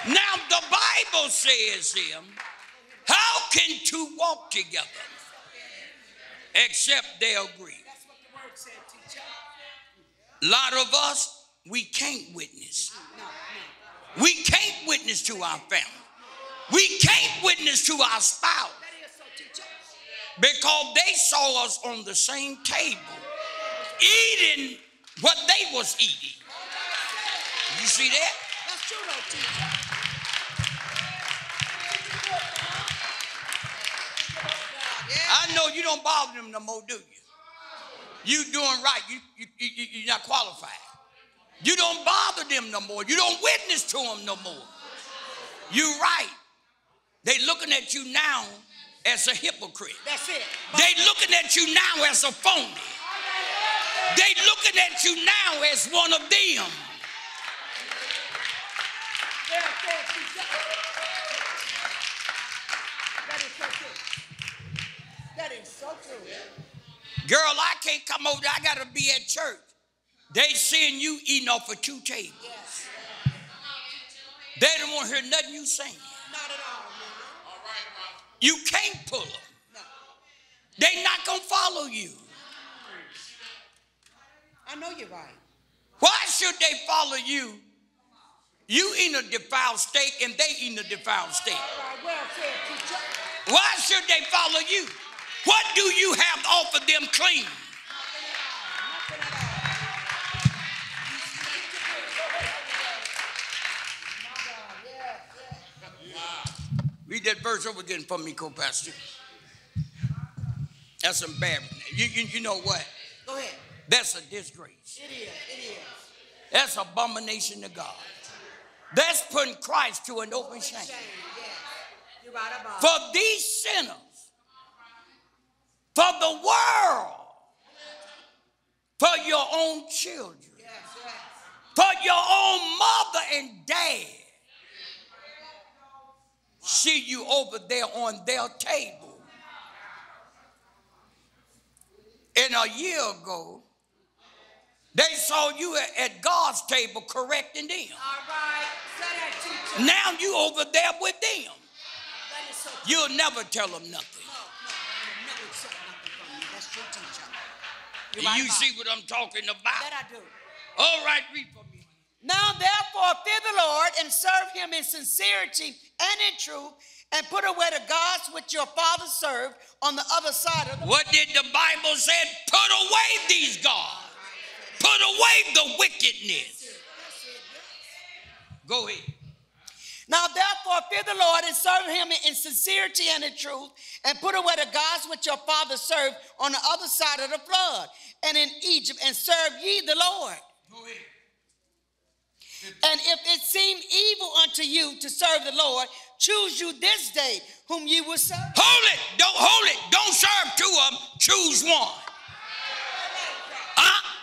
[SPEAKER 2] Now the Bible says him, how can two walk together except they agree? A lot of us, we can't witness. We can't witness to our family. We can't witness to our spouse because they saw us on the same table eating what they was eating. You see that? I know you don't bother them no more, do you? You doing right. You, you, you, you're not qualified. You don't bother them no more. You don't witness to them no more. You right. They looking at you now as a hypocrite.
[SPEAKER 1] That's it.
[SPEAKER 2] They looking at you now as a phony. They looking at you now as one of them.
[SPEAKER 1] There, there, teacher. That is so true. That is so true.
[SPEAKER 2] Girl, I can't come over there. I got to be at church. They seeing you eating off of two tables.
[SPEAKER 1] Yes.
[SPEAKER 2] They don't want to hear nothing you saying.
[SPEAKER 1] Not at all, man.
[SPEAKER 2] You can't pull them.
[SPEAKER 1] No.
[SPEAKER 2] They not going to follow you.
[SPEAKER 1] I know you're right.
[SPEAKER 2] Why should they follow you? You eating a defiled steak and they eating a defiled steak.
[SPEAKER 1] All right, well said, teacher.
[SPEAKER 2] Why should they follow you? What do you have to offer them clean?
[SPEAKER 1] Nothing at all.
[SPEAKER 2] Read that verse over again for me, co-pastor. That's some bad. You, you, you know what?
[SPEAKER 1] Go ahead.
[SPEAKER 2] That's a disgrace.
[SPEAKER 1] It is. It is.
[SPEAKER 2] That's abomination to God. That's putting Christ to an open shame.
[SPEAKER 1] Shame, yes. You're right about.
[SPEAKER 2] For these sinners, for the world, for your own children, for your own mother and dad, see you over there on their table. And a year ago, they saw you at- God's table correcting them.
[SPEAKER 1] All right. Say that.
[SPEAKER 2] Now you over there with them.
[SPEAKER 1] That is so true.
[SPEAKER 2] You'll never tell them nothing.
[SPEAKER 1] No, no, I never accept nothing you. Teacher. You're
[SPEAKER 2] you see what I'm talking about?
[SPEAKER 1] That I do.
[SPEAKER 2] All right, read for me.
[SPEAKER 1] Now, therefore, fear the Lord and serve him in sincerity and in truth, and put away the gods which your fathers served on the other side of the
[SPEAKER 2] What did the Bible say? Put away these gods. Put away the wickedness. Go ahead.
[SPEAKER 1] Now, therefore, fear the Lord and serve him in sincerity and in truth, and put away the gods which your fathers served on the other side of the flood and in Egypt, and serve ye the Lord. And if it seem evil unto you to serve the Lord, choose you this day whom you will serve.
[SPEAKER 2] Hold it. Don't hold it. Don't serve two of them. Choose one. Huh?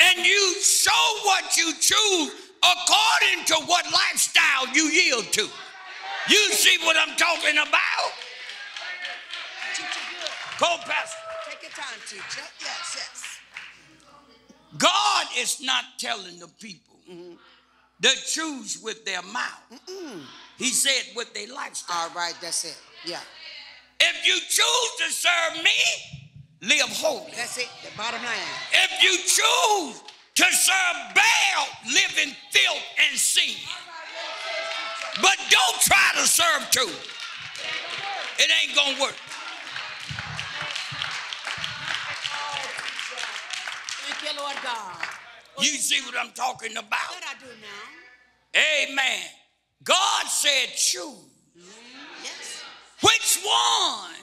[SPEAKER 2] And you show what you choose according to what lifestyle you yield to. You see what I'm talking about? Go, Pastor.
[SPEAKER 1] Take your time, teacher. Yes, yes.
[SPEAKER 2] God is not telling the people to choose with their mouth. He said with their lifestyle.
[SPEAKER 1] All right, that's it. Yeah.
[SPEAKER 2] If you choose to serve me, live holy.
[SPEAKER 1] That's it. The bottom line.
[SPEAKER 2] If you choose to serve Baal, live in filth and sin. But don't try to serve two. It ain't gonna work.
[SPEAKER 1] Thank you, Lord God.
[SPEAKER 2] You see what I'm talking about?
[SPEAKER 1] That I do now.
[SPEAKER 2] Amen. God said choose. Mm-hmm.
[SPEAKER 1] Yes.
[SPEAKER 2] Which one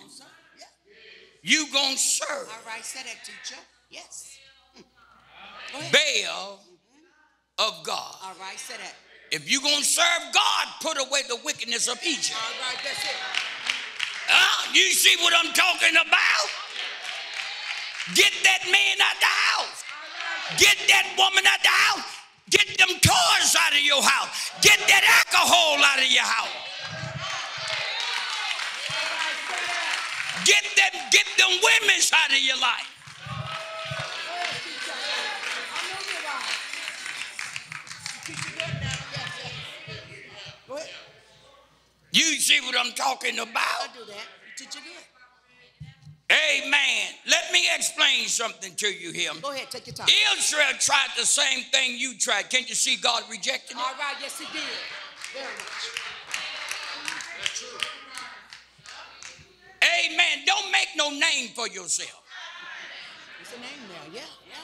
[SPEAKER 2] you gonna serve?
[SPEAKER 1] All right, say that, teacher. Yes.
[SPEAKER 2] Baal of God.
[SPEAKER 1] All right, say that.
[SPEAKER 2] If you're gonna serve God, put away the wickedness of Egypt.
[SPEAKER 1] All right, that's it.
[SPEAKER 2] Huh? You see what I'm talking about? Get that man out the house. Get that woman out the house. Get them toys out of your house. Get that alcohol out of your house. Get them, get them women out of your life. You see what I'm talking about?
[SPEAKER 1] I do that. You teach it.
[SPEAKER 2] Amen. Let me explain something to you here.
[SPEAKER 1] Go ahead, take your time.
[SPEAKER 2] Israel tried the same thing you tried. Can't you see God rejecting it?
[SPEAKER 1] All right, yes, he did. Very much.
[SPEAKER 2] Amen. Don't make no name for yourself.
[SPEAKER 1] It's a name now, yeah, yeah.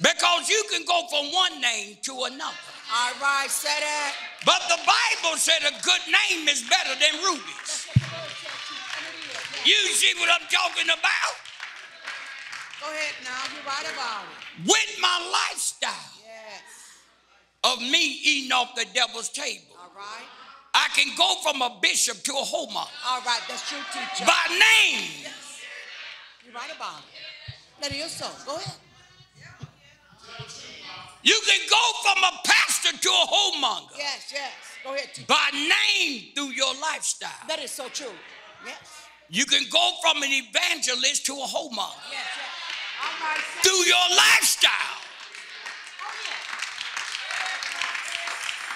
[SPEAKER 2] Because you can go from one name to another.
[SPEAKER 1] All right, say that.
[SPEAKER 2] But the Bible said a good name is better than rubies. You see what I'm talking about?
[SPEAKER 1] Go ahead now, you're right about it.
[SPEAKER 2] With my lifestyle
[SPEAKER 1] Yes.
[SPEAKER 2] of me eating off the devil's table,
[SPEAKER 1] All right.
[SPEAKER 2] I can go from a bishop to a homer
[SPEAKER 1] All right, that's true, teacher.
[SPEAKER 2] by name.
[SPEAKER 1] You're right about it. That is so. Go ahead.
[SPEAKER 2] You can go from a pastor to a homemonger
[SPEAKER 1] Yes, yes. Go ahead, teacher.
[SPEAKER 2] by name through your lifestyle.
[SPEAKER 1] That is so true. Yes.
[SPEAKER 2] You can go from an evangelist to a homemonger
[SPEAKER 1] Yes, yes. Right,
[SPEAKER 2] through your lifestyle.
[SPEAKER 1] Oh,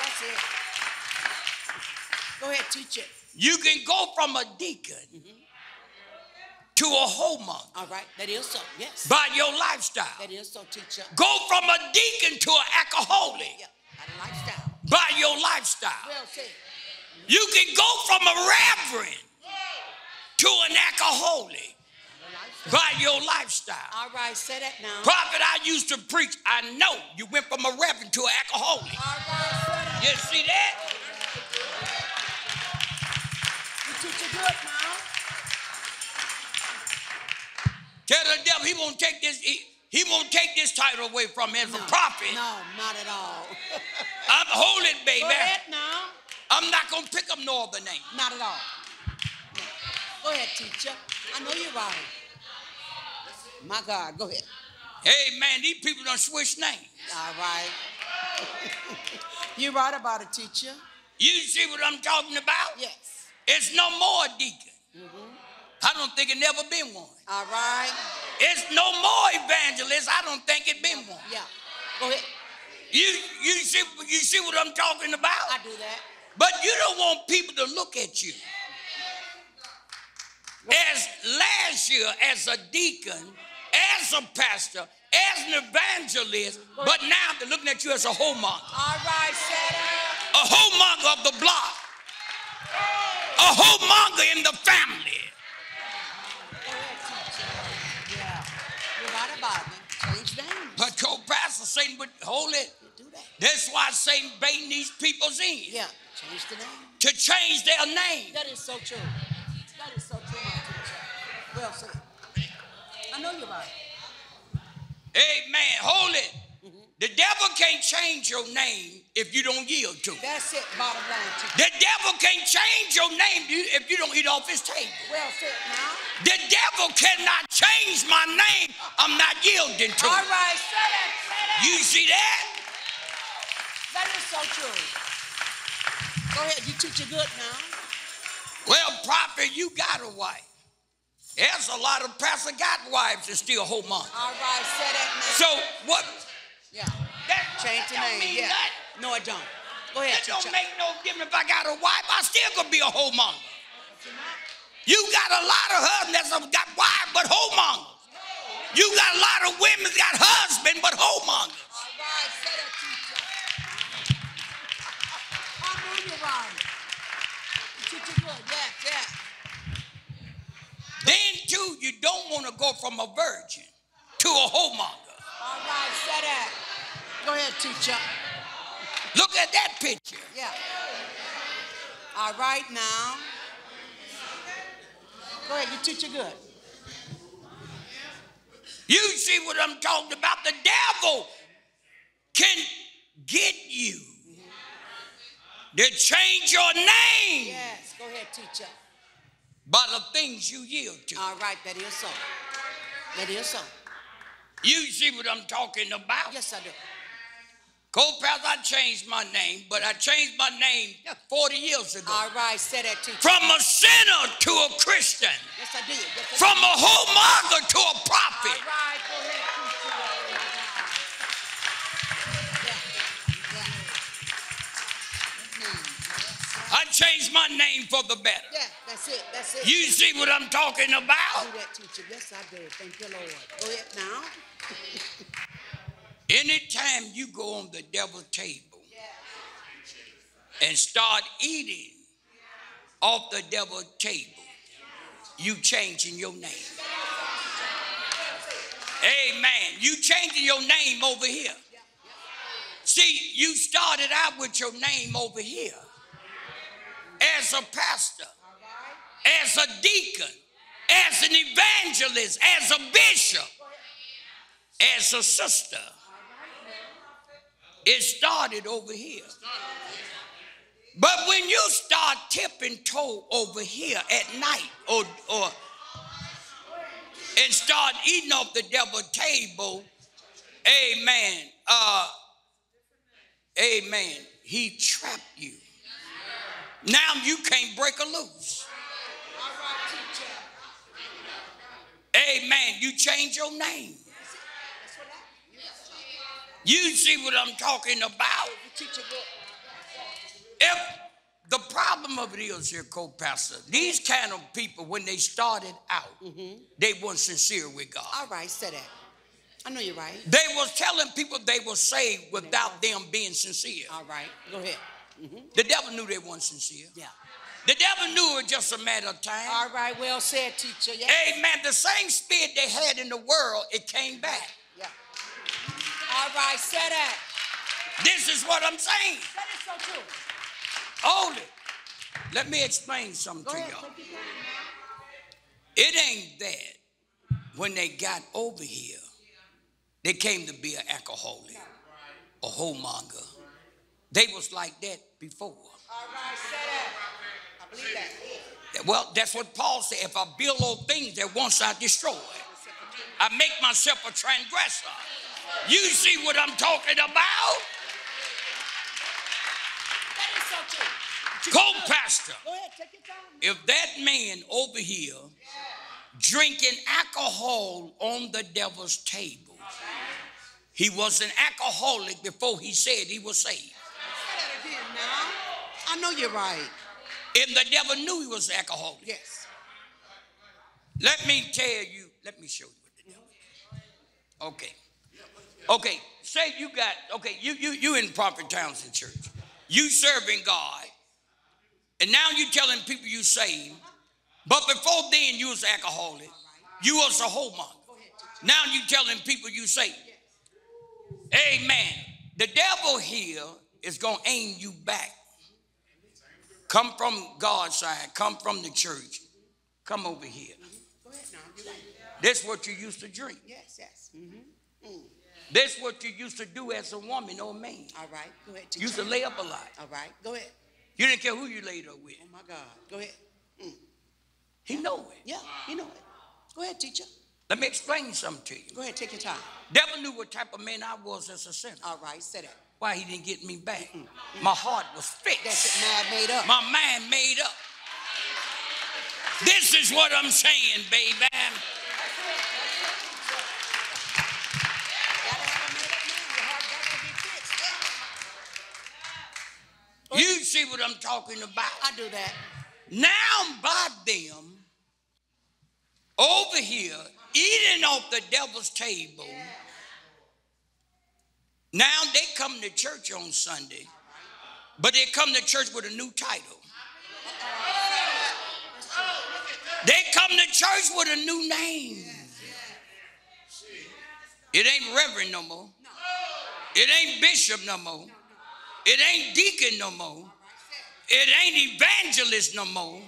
[SPEAKER 1] That's it. Go ahead, teach it.
[SPEAKER 2] You can go from a deacon mm-hmm. to a homemonger
[SPEAKER 1] All right, that is so. Yes.
[SPEAKER 2] by your lifestyle.
[SPEAKER 1] That is so, teacher.
[SPEAKER 2] Go from a deacon to an alcoholic
[SPEAKER 1] Yeah, by the lifestyle.
[SPEAKER 2] by your lifestyle.
[SPEAKER 1] Well.
[SPEAKER 2] You can go from a reverend to an alcoholic by your lifestyle.
[SPEAKER 1] All right, say that now.
[SPEAKER 2] Prophet, I used to preach. I know you went from a reverend to an alcoholic.
[SPEAKER 1] All right.
[SPEAKER 2] You see that?
[SPEAKER 1] You teach good now.
[SPEAKER 2] Tell the devil he won't take this. He, won't take this title away from me as a
[SPEAKER 1] No,
[SPEAKER 2] prophet.
[SPEAKER 1] No, not at all.
[SPEAKER 2] I'm holding, baby.
[SPEAKER 1] Go ahead now.
[SPEAKER 2] I'm not gonna pick up no other name.
[SPEAKER 1] Not at all. No. Go ahead, teacher. I know you're right. My God, go ahead.
[SPEAKER 2] Hey man, these people don't switch names.
[SPEAKER 1] All right. you're right about it, teacher.
[SPEAKER 2] You see what I'm talking about?
[SPEAKER 1] Yes.
[SPEAKER 2] It's no more deacon. Mm-hmm. I don't think it never been one.
[SPEAKER 1] All right.
[SPEAKER 2] It's no more evangelist. I don't think it been one.
[SPEAKER 1] Yeah. Go ahead.
[SPEAKER 2] You you see you see what I'm talking about?
[SPEAKER 1] I do that.
[SPEAKER 2] But you don't want people to look at you. As last year, as a deacon, as a pastor, as an evangelist, but now they're looking at you as a homemonger.
[SPEAKER 1] All right, set up.
[SPEAKER 2] a homemonger of the block, a homemonger in the family.
[SPEAKER 1] Go ahead, teacher. Yeah. You're right about it. Change names.
[SPEAKER 2] But co-pastor Satan would hold it.
[SPEAKER 1] Do that.
[SPEAKER 2] That's why Satan baiting these people's in
[SPEAKER 1] Yeah. Change the name.
[SPEAKER 2] to change their name.
[SPEAKER 1] That is so true. That is so true, my teacher. Well said. I know you're right.
[SPEAKER 2] Amen. Hold it. The devil can't change your name if you don't yield to him.
[SPEAKER 1] That's it, bottom line, teacher.
[SPEAKER 2] The devil can't change your name if you don't eat off his table.
[SPEAKER 1] Well said now.
[SPEAKER 2] The devil cannot change my name. I'm not yielding to
[SPEAKER 1] All
[SPEAKER 2] him.
[SPEAKER 1] right, say that, say that.
[SPEAKER 2] You see that?
[SPEAKER 1] That is so true. Go ahead, you teach it good now.
[SPEAKER 2] Well, prophet, you got a wife. There's a lot of pastor got wives that still hold on.
[SPEAKER 1] All right, say that now.
[SPEAKER 2] So what?
[SPEAKER 1] yeah.
[SPEAKER 2] That,
[SPEAKER 1] Change
[SPEAKER 2] that
[SPEAKER 1] the name.
[SPEAKER 2] mean
[SPEAKER 1] Yeah.
[SPEAKER 2] nothing.
[SPEAKER 1] No, it don't. Go ahead,
[SPEAKER 2] It don't make no difference if I got a wife. I still gonna be a homemonger. You got a lot of husbands that's got wives but homongers. You got a lot of women that got husbands but homongers.
[SPEAKER 1] All right, say that, teacher. I know you're right. Teacher, good. Yes, yes.
[SPEAKER 2] Then too, you don't want to go from a virgin to a homonger.
[SPEAKER 1] All right, say that. Go ahead, teacher.
[SPEAKER 2] Look at that picture.
[SPEAKER 1] Yeah. All right, now. Go ahead, you teacher good.
[SPEAKER 2] You see what I'm talking about? The devil can get you to change your name
[SPEAKER 1] Yes, go ahead, teacher.
[SPEAKER 2] by the things you yield to.
[SPEAKER 1] All right, that is so. That is so.
[SPEAKER 2] You see what I'm talking about?
[SPEAKER 1] Yes, I do.
[SPEAKER 2] Co-pastor, I changed my name, but I changed my name 40 years ago.
[SPEAKER 1] All right, say that, teacher.
[SPEAKER 2] From a sinner to a Christian.
[SPEAKER 1] Yes, I did. Yes, I did.
[SPEAKER 2] From a homonger to a prophet.
[SPEAKER 1] right, go ahead, teacher. Yeah, yeah.
[SPEAKER 2] I changed my name for the better.
[SPEAKER 1] Yeah, that's it. That's it.
[SPEAKER 2] You see what I'm talking about?
[SPEAKER 1] do that, teacher. Yes, I did. Thank you, Lord. Go ahead now.
[SPEAKER 2] Anytime you go on the devil's table and start eating off the devil's table, you changing your name. Amen. You changing your name over here. See, you started out with your name over here as a pastor, as a deacon, as an evangelist, as a bishop, as a sister. It started over here. But when you start tipping toe over here at night or, or and start eating off the devil table, amen, uh, amen, he trapped you. Now you can't break a loose. Amen. You change your name. You see what I'm talking about? If the problem of it is here, co-pastor, these kind of people, when they started out, mm-hmm. they weren't sincere with God.
[SPEAKER 1] All right, say that. I know you're right.
[SPEAKER 2] They was telling people they were saved without them being sincere.
[SPEAKER 1] All right, go ahead. Mm-hmm.
[SPEAKER 2] The devil knew they weren't sincere.
[SPEAKER 1] Yeah.
[SPEAKER 2] The devil knew it was just a matter of time.
[SPEAKER 1] All right, well said, teacher. Yeah.
[SPEAKER 2] Amen. The same spirit they had in the world, it came back.
[SPEAKER 1] All right, say that.
[SPEAKER 2] This is what I'm saying.
[SPEAKER 1] That is so true.
[SPEAKER 2] Hold it. Let me explain something
[SPEAKER 1] Go
[SPEAKER 2] to
[SPEAKER 1] ahead,
[SPEAKER 2] y'all.
[SPEAKER 1] take your time.
[SPEAKER 2] It ain't that when they got over here, they came to be an alcoholic, a homemonger. They was like that before.
[SPEAKER 1] All right, say that. I believe that.
[SPEAKER 2] Well, that's what Paul said. If I build those things that once I destroy, I make myself a transgressor. You see what I'm talking about?
[SPEAKER 1] So true.
[SPEAKER 2] Go, Pastor.
[SPEAKER 1] Go ahead, take your time.
[SPEAKER 2] If that man over here drinking alcohol on the devil's table, he was an alcoholic before he said he was saved.
[SPEAKER 1] Say that again now. I know you're right.
[SPEAKER 2] And the devil knew he was an alcoholic.
[SPEAKER 1] Yes.
[SPEAKER 2] Let me tell you, let me show you what the devil. Okay. Okay, say you got, okay, you you you in Prophet Townsend Church. You serving God. And now you telling people you saved. But before then you was alcoholic. You was a homemonger. Now you telling people you saved. Amen. The devil here is gonna aim you back. Come from God's side, come from the church. Come over here.
[SPEAKER 1] Go ahead now. You're right.
[SPEAKER 2] This what you used to drink.
[SPEAKER 1] Yes, yes. Mm-hmm.
[SPEAKER 2] This what you used to do as a woman or a man.
[SPEAKER 1] All right, go ahead,
[SPEAKER 2] You
[SPEAKER 1] teacher.
[SPEAKER 2] used to lay up a lot.
[SPEAKER 1] All right, go ahead.
[SPEAKER 2] You didn't care who you laid up with.
[SPEAKER 1] Oh my God. Go ahead. Mm.
[SPEAKER 2] He know it.
[SPEAKER 1] Yeah, he know it. Go ahead, teacher.
[SPEAKER 2] Let me explain something to you.
[SPEAKER 1] Go ahead, take your time.
[SPEAKER 2] Devil knew what type of man I was as a sinner.
[SPEAKER 1] All right, say that.
[SPEAKER 2] Why he didn't get me back. Mm, mm. My heart was
[SPEAKER 1] That's
[SPEAKER 2] fixed.
[SPEAKER 1] it, mad made up.
[SPEAKER 2] My mind made up. This is what I'm saying, baby.
[SPEAKER 1] Gotta have a made up man. Your heart got to be fixed. Yeah.
[SPEAKER 2] You see what I'm talking about.
[SPEAKER 1] I do that.
[SPEAKER 2] Now by them over here eating off the devil's table. Now they come to church on Sunday, but they come to church with a new title. They come to church with a new name. It ain't reverend no more. It ain't bishop no more. It ain't deacon no more. It ain't evangelist no more.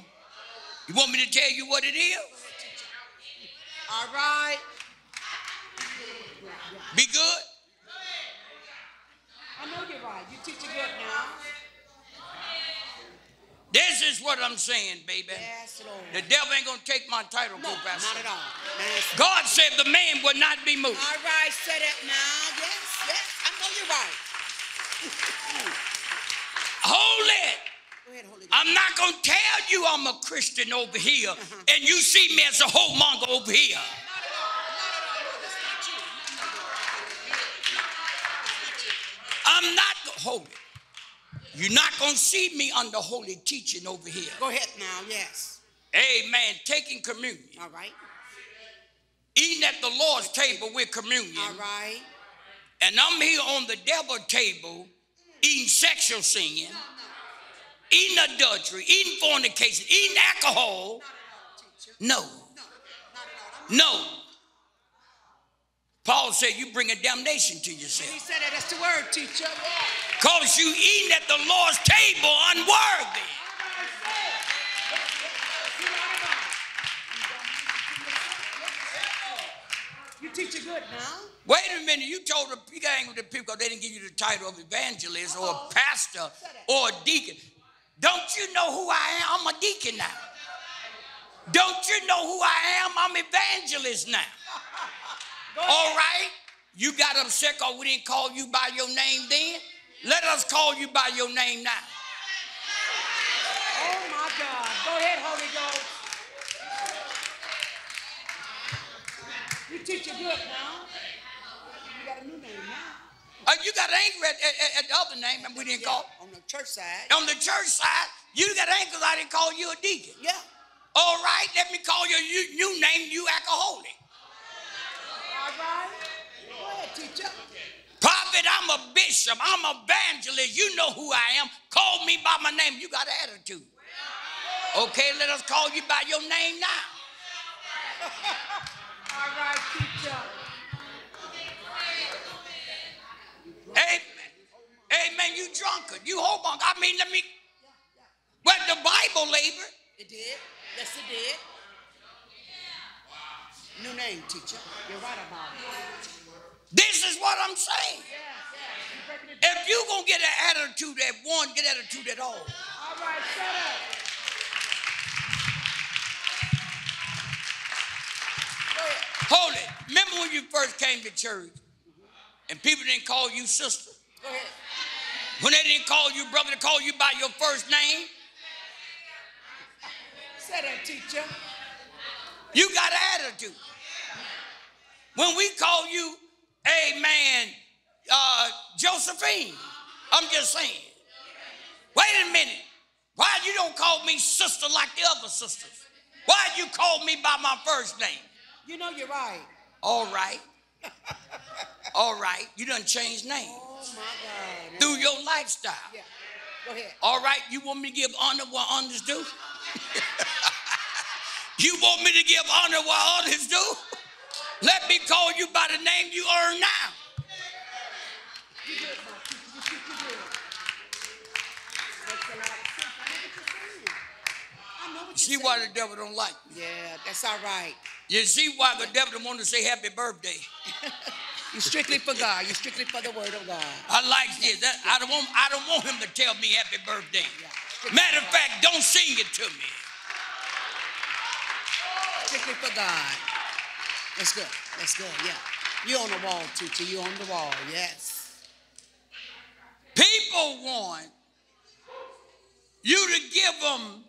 [SPEAKER 2] You want me to tell you what it is?
[SPEAKER 1] All right.
[SPEAKER 2] Be good.
[SPEAKER 1] I know you're right. You teach it good now.
[SPEAKER 2] This is what I'm saying, baby.
[SPEAKER 1] Yes, Lord.
[SPEAKER 2] The devil ain't gonna take my title,
[SPEAKER 1] No,
[SPEAKER 2] co-pastor.
[SPEAKER 1] not at all. Man,
[SPEAKER 2] God said the man would not be moved.
[SPEAKER 1] All right, say that now. Yes, yes. I know you're right.
[SPEAKER 2] Hold it. I'm not gonna tell you I'm a Christian over here, and you see me as a whoremonger over here.
[SPEAKER 1] Not at all. Not at all. No, that's not you.
[SPEAKER 2] I'm not hold it. You're not gonna see me under holy teaching over here.
[SPEAKER 1] Go ahead now. Yes.
[SPEAKER 2] Amen. Taking communion,
[SPEAKER 1] All right.
[SPEAKER 2] eating at the Lord's table with communion,
[SPEAKER 1] All right.
[SPEAKER 2] and I'm here on the devil table eating sexual singing, eating adultery, eating fornication, eating alcohol. No, no. Paul said you bring a damnation to yourself.
[SPEAKER 1] He said that. That's the word, teacher.
[SPEAKER 2] Because you eating at the Lord's table unworthy.
[SPEAKER 1] You teach it good now.
[SPEAKER 2] Wait a minute, you told the you got angry with the people because they didn't give you the title of evangelist or a pastor or a deacon. Don't you know who I am? I'm a deacon now. Don't you know who I am? I'm evangelist now. All right? You got upset because we didn't call you by your name then? Let us call you by your name now.
[SPEAKER 1] Oh my God. Go ahead, Holy Ghost. You teach it good now. You got a new name now.
[SPEAKER 2] Uh, you got angry at, at- at the other name and we didn't call.
[SPEAKER 1] On the church side.
[SPEAKER 2] On the church side, you got angry 'cause I didn't call you a deacon.
[SPEAKER 1] Yeah.
[SPEAKER 2] All right, let me call you you new name, you alcoholic.
[SPEAKER 1] All right. Go ahead, teacher.
[SPEAKER 2] Prophet, I'm a bishop, I'm a evangelist. You know who I am. Call me by my name. You got an attitude. Okay, let us call you by your name now.
[SPEAKER 1] All right, teacher.
[SPEAKER 2] Amen. Amen. You drunkard. You homemonger. I mean, let me. But the Bible labor.
[SPEAKER 1] It did. Yes, it did. New name, teacher. You're right about it.
[SPEAKER 2] This is what I'm saying.
[SPEAKER 1] Yeah, yeah. You breaking it down.
[SPEAKER 2] If you gonna get an attitude at one, get attitude at all.
[SPEAKER 1] All right, shut up.
[SPEAKER 2] Hold it. Remember when you first came to church and people didn't call you sister? When they didn't call you brother, they called you by your first name?
[SPEAKER 1] Say that, teacher.
[SPEAKER 2] You got an attitude. When we call you, amen, uh, Josephine, I'm just saying. Wait a minute. Why you don't call me sister like the other sisters? Why you call me by my first name?
[SPEAKER 1] You know you're right.
[SPEAKER 2] All right. All right. You done changed names
[SPEAKER 1] Oh my God.
[SPEAKER 2] through your lifestyle.
[SPEAKER 1] Yeah. Go ahead.
[SPEAKER 2] All right. You want me to give honor where honors due? you want me to give honor where honors due? Let me call you by the name you earn now.
[SPEAKER 1] You good, my teacher. You teach it good. Makes a lot of sense. I know what you're saying. I know what you're
[SPEAKER 2] See why the devil don't like me.
[SPEAKER 1] Yeah, that's all right.
[SPEAKER 2] You see why the devil don't want to say happy birthday.
[SPEAKER 1] You strictly for God. You strictly for the word of God.
[SPEAKER 2] I like this. I don't want I don't want him to tell me happy birthday.
[SPEAKER 1] Yeah.
[SPEAKER 2] Matter of fact, don't sing it to me.
[SPEAKER 1] Strictly for God. That's good. That's good. Yeah. You on the wall, teacher. You on the wall. Yes.
[SPEAKER 2] People want you to give them,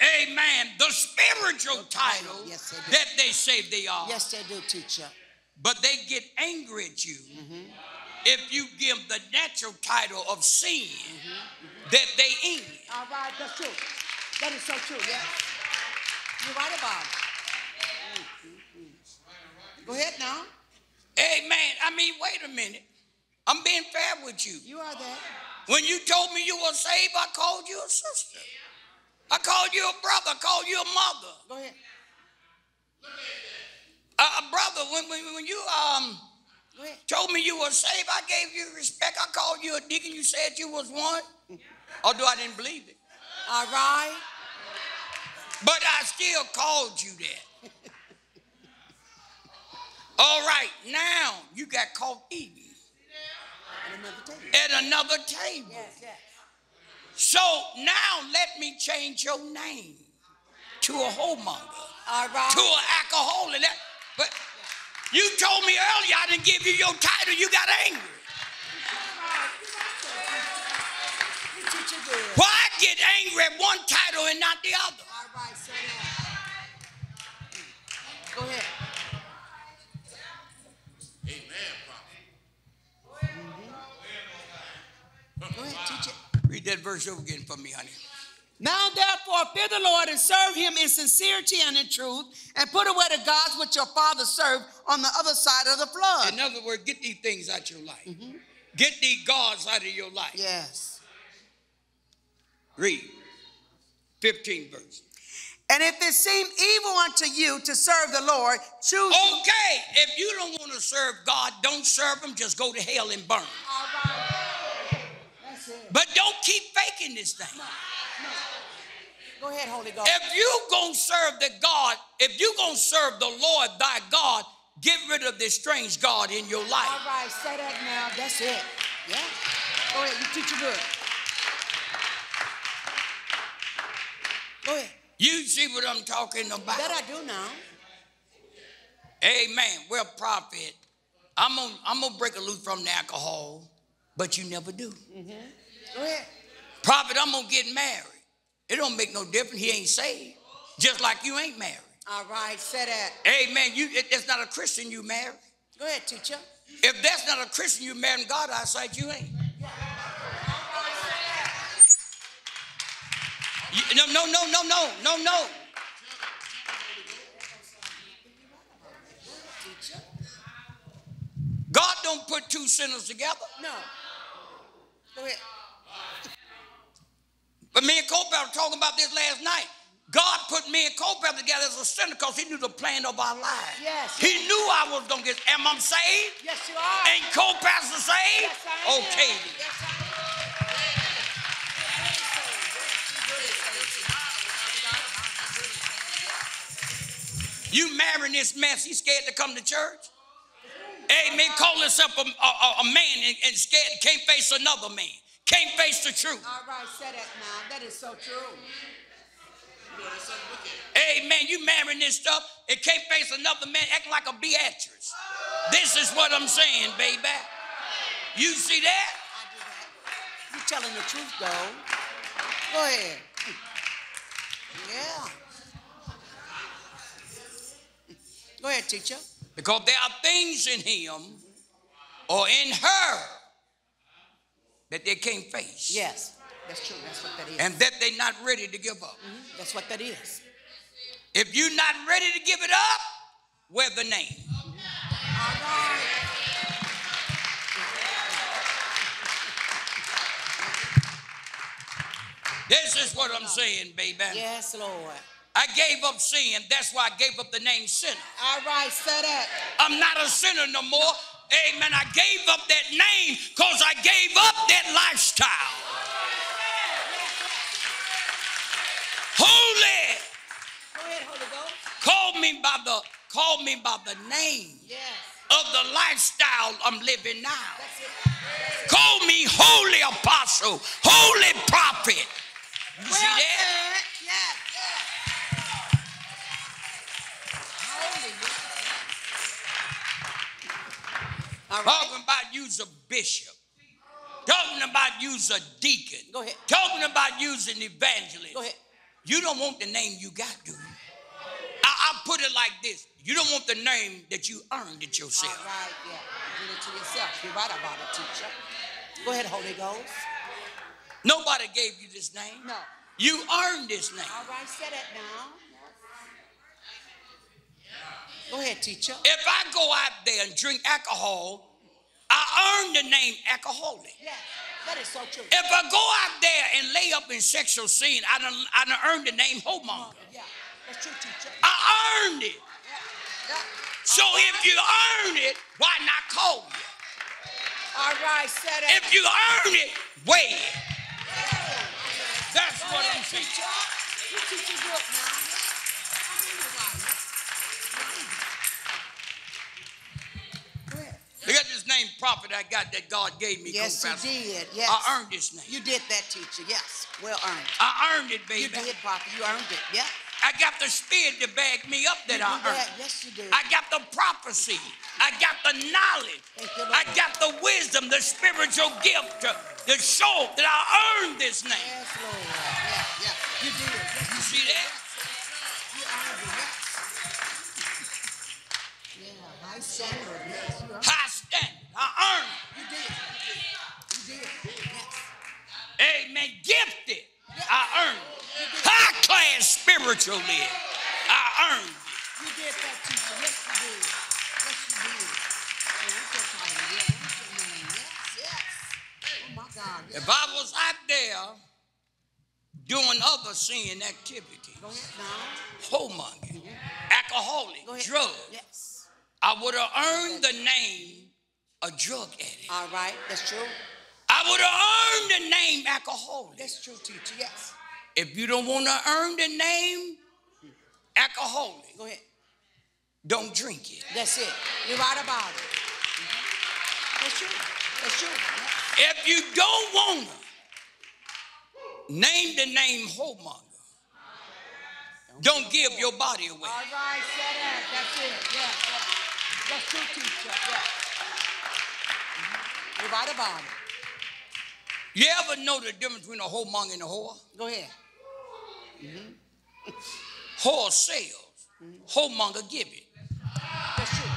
[SPEAKER 2] amen, the spiritual title
[SPEAKER 1] Yes,
[SPEAKER 2] that they say they are.
[SPEAKER 1] Yes, they do, teacher.
[SPEAKER 2] But they get angry at you mm-hmm. if you give the natural title of sin mm-hmm. that they in.
[SPEAKER 1] All right, that's true. That is so true. Yes. You're right about it. Mm-hmm. Go ahead now.
[SPEAKER 2] Hey, Amen. I mean, wait a minute. I'm being fair with you.
[SPEAKER 1] You are that.
[SPEAKER 2] When you told me you were saved, I called you a sister. I called you a brother. I called you a mother.
[SPEAKER 1] Go ahead.
[SPEAKER 2] A a brother, when, when, when you um told me you were saved, I gave you respect. I called you a deacon. You said you was one. Although I didn't believe it.
[SPEAKER 1] All right.
[SPEAKER 2] But I still called you that. All right, now you got caught eating
[SPEAKER 1] And another table.
[SPEAKER 2] at another table.
[SPEAKER 1] Yes, yes.
[SPEAKER 2] So now let me change your name to a whoremonger,
[SPEAKER 1] All right.
[SPEAKER 2] to an alcoholic. That- you told me earlier I didn't give you your title. You got angry.
[SPEAKER 1] You teach it good.
[SPEAKER 2] Why get angry at one title and not the other?
[SPEAKER 1] All right, say that. Go ahead.
[SPEAKER 3] Amen, prophet.
[SPEAKER 1] Go ahead, teach it.
[SPEAKER 2] Read that verse over again for me, honey.
[SPEAKER 1] Now therefore fear the Lord and serve him in sincerity and in truth, and put away the gods which your father served on the other side of the flood.
[SPEAKER 2] In other words, get these things out of your life. Mm-hmm. Get these gods out of your life.
[SPEAKER 1] Yes.
[SPEAKER 2] Read. 15 verse.
[SPEAKER 1] And if it seem evil unto you to serve the Lord, choose.
[SPEAKER 2] Okay, if you don't want to serve God, don't serve him. Just go to hell and burn. But don't keep faking this thing.
[SPEAKER 1] Go ahead, Holy Ghost.
[SPEAKER 2] If you gonna serve the God, if you gonna serve the Lord thy God, get rid of this strange God in your life.
[SPEAKER 1] right, say that now. That's it. Yeah. Go ahead. You teach it good. Go ahead.
[SPEAKER 2] You see what I'm talking about?
[SPEAKER 1] That I do now.
[SPEAKER 2] Amen. Well, prophet, I'm gonna I'm gonna break a loose from the alcohol, but you never do. Mm-hmm.
[SPEAKER 1] Go ahead.
[SPEAKER 2] Prophet, I'm gonna get married. It don't make no difference. He ain't saved. Just like you ain't married.
[SPEAKER 1] All right, say that.
[SPEAKER 2] Amen. You it, it's not a Christian you marry.
[SPEAKER 1] Go ahead, teacher.
[SPEAKER 2] If that's not a Christian you marry in God eyesight, you ain't. You- no, no, no, no, no, no, no. God don't put two sinners together.
[SPEAKER 1] No. Go ahead.
[SPEAKER 2] But me and Copel were talking about this last night. God put me and Copel together as a sinner because he knew the plan of our lives.
[SPEAKER 1] Yes.
[SPEAKER 2] He knew I was going to get, am I saved?
[SPEAKER 1] Yes, you are.
[SPEAKER 2] Ain't co-pastor saved?
[SPEAKER 1] Yes, I am.
[SPEAKER 2] okay.
[SPEAKER 1] Yes, I
[SPEAKER 2] You marrying this mess, he scared to come to church? Amen. Call himself a, a, a- man and, and scared, can't face another man. Can't face the truth.
[SPEAKER 1] All right, say that now. That is so true.
[SPEAKER 2] Amen. You marrying this stuff and can't face another man acting like a Beatrice. This is what I'm saying, baby. You see that?
[SPEAKER 1] I do that. You telling the truth, though. Go ahead. Yeah. Go ahead, teacher.
[SPEAKER 2] Because there are things in him or in her that they can't face.
[SPEAKER 1] Yes, that's true. That's what that is.
[SPEAKER 2] And that they're not ready to give up.
[SPEAKER 1] Mhm, That's what that is.
[SPEAKER 2] If you're not ready to give it up, wear the name.
[SPEAKER 1] Right.
[SPEAKER 2] This is what I'm saying, baby.
[SPEAKER 1] Yes, Lord.
[SPEAKER 2] I gave up sin. That's why I gave up the name sinner.
[SPEAKER 1] All right, say that.
[SPEAKER 2] I'm not a sinner no more. Amen. I gave up that name because I gave up that lifestyle. Holy.
[SPEAKER 1] Go ahead, Holy Ghost.
[SPEAKER 2] Call me by the call me by the name
[SPEAKER 1] Yes.
[SPEAKER 2] of the lifestyle I'm living now. Call me holy apostle, holy prophet. You see that?
[SPEAKER 1] Uh, right.
[SPEAKER 2] Talking about you's a bishop. Talking about you's a deacon.
[SPEAKER 1] Go ahead.
[SPEAKER 2] Talking about you's an evangelist.
[SPEAKER 1] Go ahead.
[SPEAKER 2] You don't want the name you got, do you? I, I put it like this. You don't want the name that you earned it yourself.
[SPEAKER 1] right, yeah. Give it to yourself. You're right about it, teacher. Go ahead, Holy Ghost.
[SPEAKER 2] Nobody gave you this name.
[SPEAKER 1] No.
[SPEAKER 2] You earned this name.
[SPEAKER 1] All right, say that now. Go ahead, teacher.
[SPEAKER 2] If I go out there and drink alcohol, I earn the name alcoholic.
[SPEAKER 1] Yeah, that is so true.
[SPEAKER 2] If I go out there and lay up in sexual sin, I done, I done earned the name homemonger.
[SPEAKER 1] Yeah, that's true, teacher.
[SPEAKER 2] I earned it.
[SPEAKER 1] Yeah. Yeah.
[SPEAKER 2] So if you earn it, why not call you?
[SPEAKER 1] All right, set it.
[SPEAKER 2] If you earn it, weigh it. That's
[SPEAKER 1] Go
[SPEAKER 2] what
[SPEAKER 1] ahead,
[SPEAKER 2] I'm saying.
[SPEAKER 1] teacher. You teaching good now.
[SPEAKER 2] Name prophet I got that God gave me.
[SPEAKER 1] Yes, you did. Yes.
[SPEAKER 2] I earned this name.
[SPEAKER 1] You did that, teacher. Yes. Well earned.
[SPEAKER 2] I earned it, baby.
[SPEAKER 1] You did, Papa. You earned it. Yeah.
[SPEAKER 2] I got the spirit to back me up that
[SPEAKER 1] You
[SPEAKER 2] I
[SPEAKER 1] do that.
[SPEAKER 2] earned.
[SPEAKER 1] Yes, you.
[SPEAKER 2] I got the prophecy. I got the knowledge.
[SPEAKER 1] You,
[SPEAKER 2] I got the wisdom, the spiritual gift to, to show that I earned this name.
[SPEAKER 1] Yes, Lord.
[SPEAKER 2] Spiritually. I earned it.
[SPEAKER 1] You did that, teacher. Yes, you did. Yes, you did. Oh, what's your title? Yeah, what's your name? Yes, yes. Oh, my God.
[SPEAKER 2] If I was out there doing other sin activity,
[SPEAKER 1] Go
[SPEAKER 2] whoremonger, alcoholic, drug,
[SPEAKER 1] Yes.
[SPEAKER 2] I would have earned the name a drug addict.
[SPEAKER 1] All right. That's true.
[SPEAKER 2] I would have earned the name alcoholic.
[SPEAKER 1] That's true, teacher. Yes.
[SPEAKER 2] If you don't want to earn the name alcoholic,
[SPEAKER 1] Go ahead.
[SPEAKER 2] don't drink it.
[SPEAKER 1] That's it. You're right about it. That's true. That's true.
[SPEAKER 2] If you don't want to name the name whoremonger, don't give your body away.
[SPEAKER 1] All right, set that. That's it. Yeah, yeah. That's true, teacher. Yeah. You're right about it.
[SPEAKER 2] You ever know the difference between a whoremonger and a whore?
[SPEAKER 1] Go ahead. Mm-hmm.
[SPEAKER 2] Whore sells, mm-hmm. whoremonger give it.
[SPEAKER 1] That's true.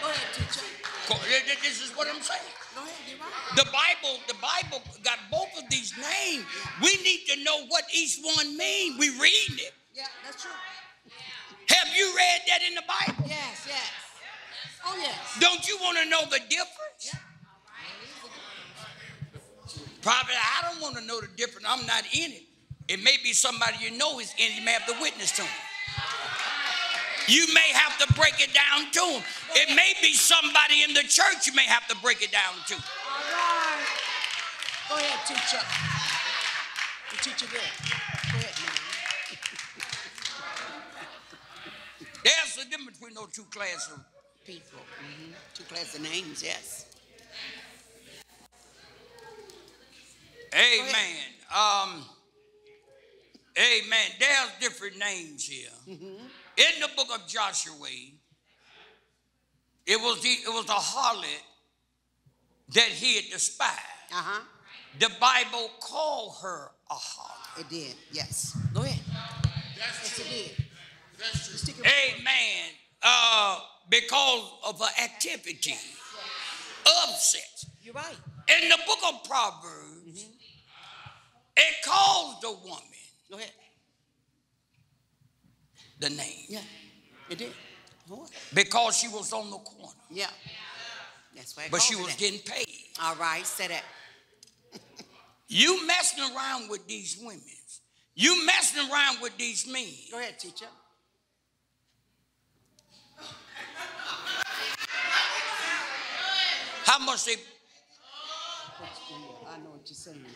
[SPEAKER 1] Go ahead, teacher.
[SPEAKER 2] Co- th- th- This is what I'm saying.
[SPEAKER 1] Go ahead. You're right.
[SPEAKER 2] The Bible, the Bible got both of these names. We need to know what each one mean. We read it.
[SPEAKER 1] Yeah, that's true.
[SPEAKER 2] Have you read that in the Bible?
[SPEAKER 1] Yes, yes. Oh, yes.
[SPEAKER 2] Don't you want to know the difference? Probably I don't want to know the difference. I'm not in it. It may be somebody you know is in. You may have to witness to him. You may have to break it down to him. It may be somebody in the church you may have to break it down to.
[SPEAKER 1] All right. Go ahead, teacher. You teacher good. Go ahead, man.
[SPEAKER 2] There's a difference between those two classes of
[SPEAKER 1] People. hmm Two class of names, yes.
[SPEAKER 2] Amen. Um, amen. There's different names here. In the book of Joshua, it was the it was the harlot that he had despised.
[SPEAKER 1] Uh-huh.
[SPEAKER 2] The Bible called her a harlot.
[SPEAKER 1] It did, yes. Go ahead.
[SPEAKER 3] That's
[SPEAKER 1] Yes, it did.
[SPEAKER 3] That's true.
[SPEAKER 2] Amen. Uh, because of her activity of sex.
[SPEAKER 1] You're right.
[SPEAKER 2] In the book of Proverbs, it calls the woman
[SPEAKER 1] Go ahead.
[SPEAKER 2] the name
[SPEAKER 1] Yeah, it did. Ahead.
[SPEAKER 2] because she was on the corner,
[SPEAKER 1] Yeah. That's why.
[SPEAKER 2] but she was
[SPEAKER 1] it
[SPEAKER 2] getting paid.
[SPEAKER 1] All right, say that.
[SPEAKER 2] You messing around with these women. You messing around with these men.
[SPEAKER 1] Go ahead, teacher.
[SPEAKER 2] How much they oh,
[SPEAKER 1] I know what you're saying.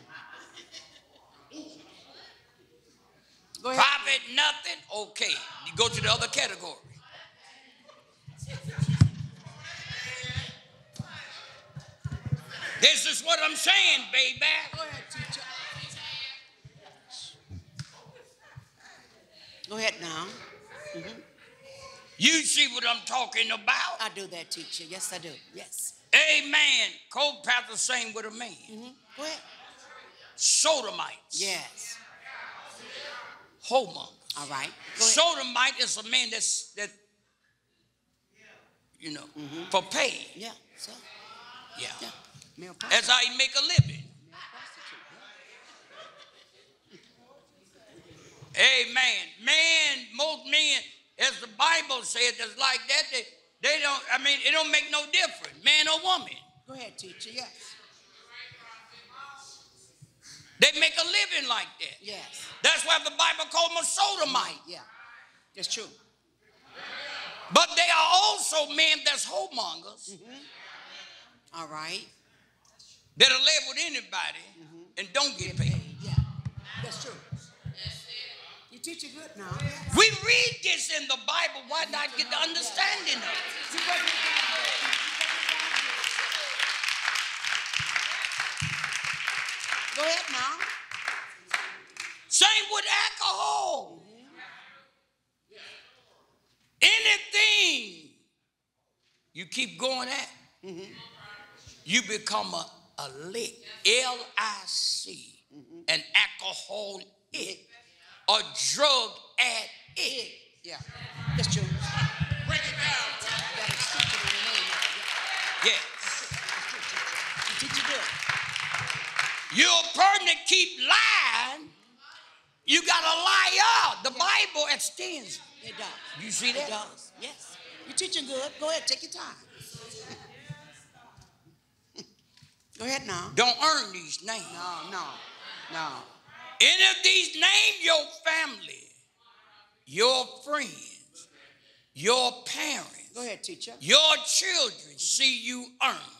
[SPEAKER 2] Profit nothing? Okay. You go to the other category. This is what I'm saying, baby.
[SPEAKER 1] Go ahead, teacher. Go ahead now.
[SPEAKER 2] You see what I'm talking about?
[SPEAKER 1] I do that, teacher. Yes, I do. Yes.
[SPEAKER 2] Amen. Co-pastor same with a man.
[SPEAKER 1] hmm Go ahead.
[SPEAKER 2] Sodomites.
[SPEAKER 1] Yes.
[SPEAKER 2] Whoremonger.
[SPEAKER 1] All right.
[SPEAKER 2] Sodomite is a man that's that you know mm-hmm. for pay.
[SPEAKER 1] yeah. So,
[SPEAKER 2] Yeah.
[SPEAKER 1] yeah.
[SPEAKER 2] That's how he make a living. Amen. Man, most men as the Bible says, that's like that. They, they don't, I mean, it don't make no difference, man or woman.
[SPEAKER 1] Go ahead, teacher. Yes.
[SPEAKER 2] They make a living like that.
[SPEAKER 1] Yes.
[SPEAKER 2] That's why the Bible called them a sodomite.
[SPEAKER 1] Yeah. That's true.
[SPEAKER 2] But they are also men that's whoremongers mm-hmm.
[SPEAKER 1] All right.
[SPEAKER 2] that'll live with anybody mm-hmm. and don't get paid.
[SPEAKER 1] Yeah. That's true. You teach it good now.
[SPEAKER 2] We read this in the Bible. Why not get the understanding of it?
[SPEAKER 1] Go ahead now.
[SPEAKER 2] Same with alcohol. Anything you keep going at, mm-hmm. you become a, a lick. L I C. Mm-hmm. An alcoholic. A drug addict.
[SPEAKER 1] Yeah. That's true.
[SPEAKER 3] Break it down.
[SPEAKER 1] You gotta stick it in the name.
[SPEAKER 2] Yes.
[SPEAKER 1] Yeah. You teach it good.
[SPEAKER 2] You're a person that keep lying. You got to lie out. The Bible extends.
[SPEAKER 1] It does.
[SPEAKER 2] You see that?
[SPEAKER 1] It does. Yes. You're teaching good. Go ahead. Take your time. Go ahead now.
[SPEAKER 2] Don't earn these names.
[SPEAKER 1] No, no, no.
[SPEAKER 2] Any of these name your family, your friends, your parents,
[SPEAKER 1] Go ahead, teacher.
[SPEAKER 2] your children see you earn.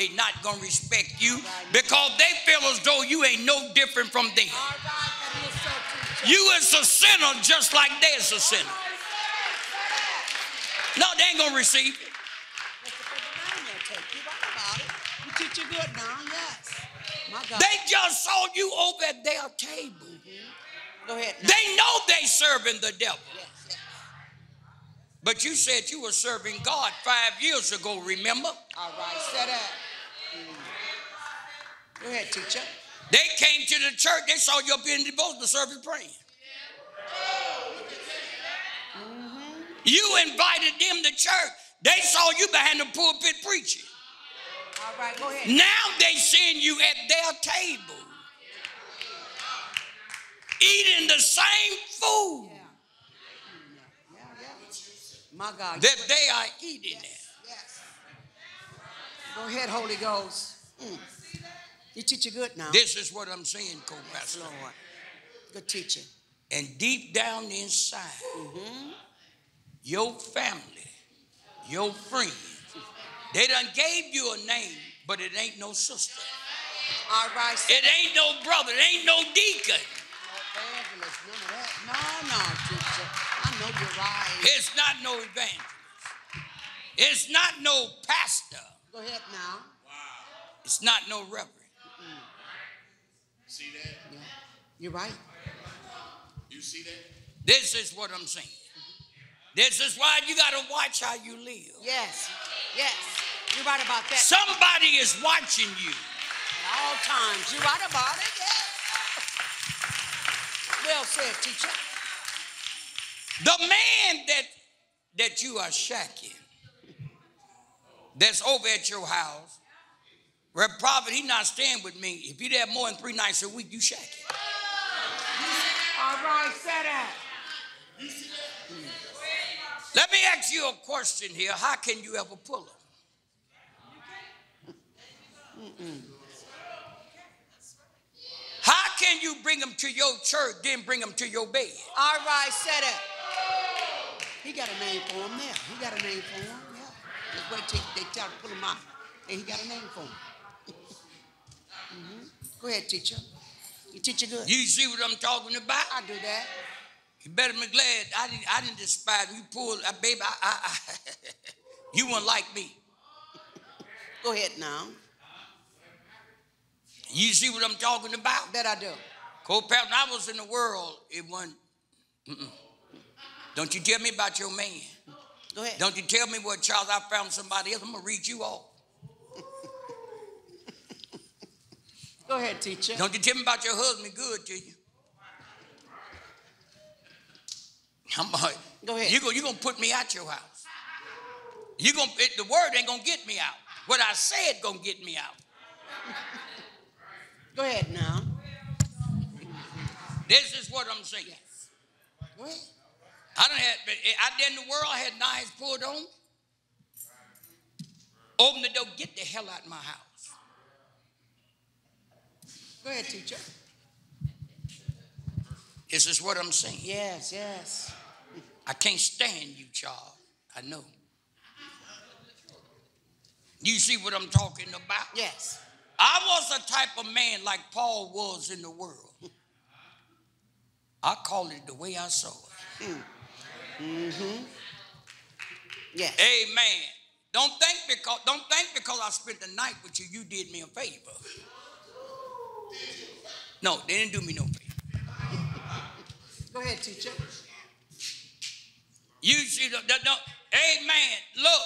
[SPEAKER 2] They not gonna respect you because they feel as though you ain't no different from them.
[SPEAKER 1] Is.
[SPEAKER 2] You is a sinner just like they's a sinner. No, they ain't gonna receive it. They just saw you over at their table.
[SPEAKER 1] Go ahead.
[SPEAKER 2] They know they serving the devil. But you said you were serving God five years ago, remember?
[SPEAKER 1] All right. Say that. Go ahead, teacher.
[SPEAKER 2] They came to the church, they saw you up in the devotional service praying. Mm-hmm. You invited them to church. They saw you behind the pulpit preaching.
[SPEAKER 1] All right. Go ahead.
[SPEAKER 2] Now they seeing you at their table. Eating the same food
[SPEAKER 1] Yeah. Yeah, yeah. My God.
[SPEAKER 2] that they are eating at.
[SPEAKER 1] Yes. Go ahead, Holy Ghost. Mm. You teach it good now.
[SPEAKER 2] This is what I'm saying, co-pastor.
[SPEAKER 1] Lord. Good teaching.
[SPEAKER 2] And deep down inside, your family, your friends, they done gave you a name, but it ain't no sister.
[SPEAKER 1] All right.
[SPEAKER 2] It ain't no brother. It ain't no deacon.
[SPEAKER 1] evangelist, none of that. No, no, teacher. I know you're right.
[SPEAKER 2] It's not no evangelist. It's not no pastor.
[SPEAKER 1] Go ahead now. Wow.
[SPEAKER 2] It's not no reverend.
[SPEAKER 3] See that?
[SPEAKER 1] Yeah. You're right.
[SPEAKER 3] You see that?
[SPEAKER 2] This is what I'm saying. This is why you got to watch how you live.
[SPEAKER 1] Yes. Yes. You're right about that.
[SPEAKER 2] Somebody is watching you.
[SPEAKER 1] At all times. You're right about it. Yes. Well said, teacher.
[SPEAKER 2] The man that that you are shacking, that's over at your house, where prophet he not staying with me. If you there more than three nights a week, you shacking.
[SPEAKER 1] All right. Say that.
[SPEAKER 2] Let me ask you a question here. How can you ever pull them? How can you bring them to your church, then bring them to your bed?
[SPEAKER 1] All right. Say that. He got a name for him now. He got a name for him. Yeah. Just wait till they try to pull him out. And he got a name for him. hmm Go ahead, teacher. You teach it good.
[SPEAKER 2] You see what I'm talking about?
[SPEAKER 1] I do that.
[SPEAKER 2] You better be glad I didn't, I didn't despise you. Pulled, uh, baby, I, I, I you weren't like me.
[SPEAKER 1] Go ahead now.
[SPEAKER 2] You see what I'm talking about?
[SPEAKER 1] That I do.
[SPEAKER 2] Co-pastor, I was in the world, it wasn't. mm-mm. Don't you tell me about your man.
[SPEAKER 1] Go ahead.
[SPEAKER 2] Don't you tell me what Charles, I found somebody else. I'm going to read you off.
[SPEAKER 1] Go ahead, teacher.
[SPEAKER 2] Don't you tell me about your husband good to you. I'm like,
[SPEAKER 1] Go ahead.
[SPEAKER 2] You're going you gonna put me out your house. You gonna, it, the word ain't going to get me out. What I said going to get me out.
[SPEAKER 1] Go ahead now.
[SPEAKER 2] This is what I'm saying.
[SPEAKER 1] Go ahead.
[SPEAKER 2] I don't have, out there in the world, I had knives pulled on. Open the door, get the hell out of my house.
[SPEAKER 1] Go ahead, teacher.
[SPEAKER 2] This is what I'm saying.
[SPEAKER 1] Yes, yes.
[SPEAKER 2] I can't stand you, child. I know. You see what I'm talking about?
[SPEAKER 1] Yes.
[SPEAKER 2] I was a type of man like Paul was in the world. I call it the way I saw it. Hmm.
[SPEAKER 1] Mm-hmm. Yes.
[SPEAKER 2] Amen. Don't think because don't think because I spent the night with you, you did me a favor. No, they didn't do me no favor.
[SPEAKER 1] Go ahead, teacher.
[SPEAKER 2] You see the, the, the Amen. Look,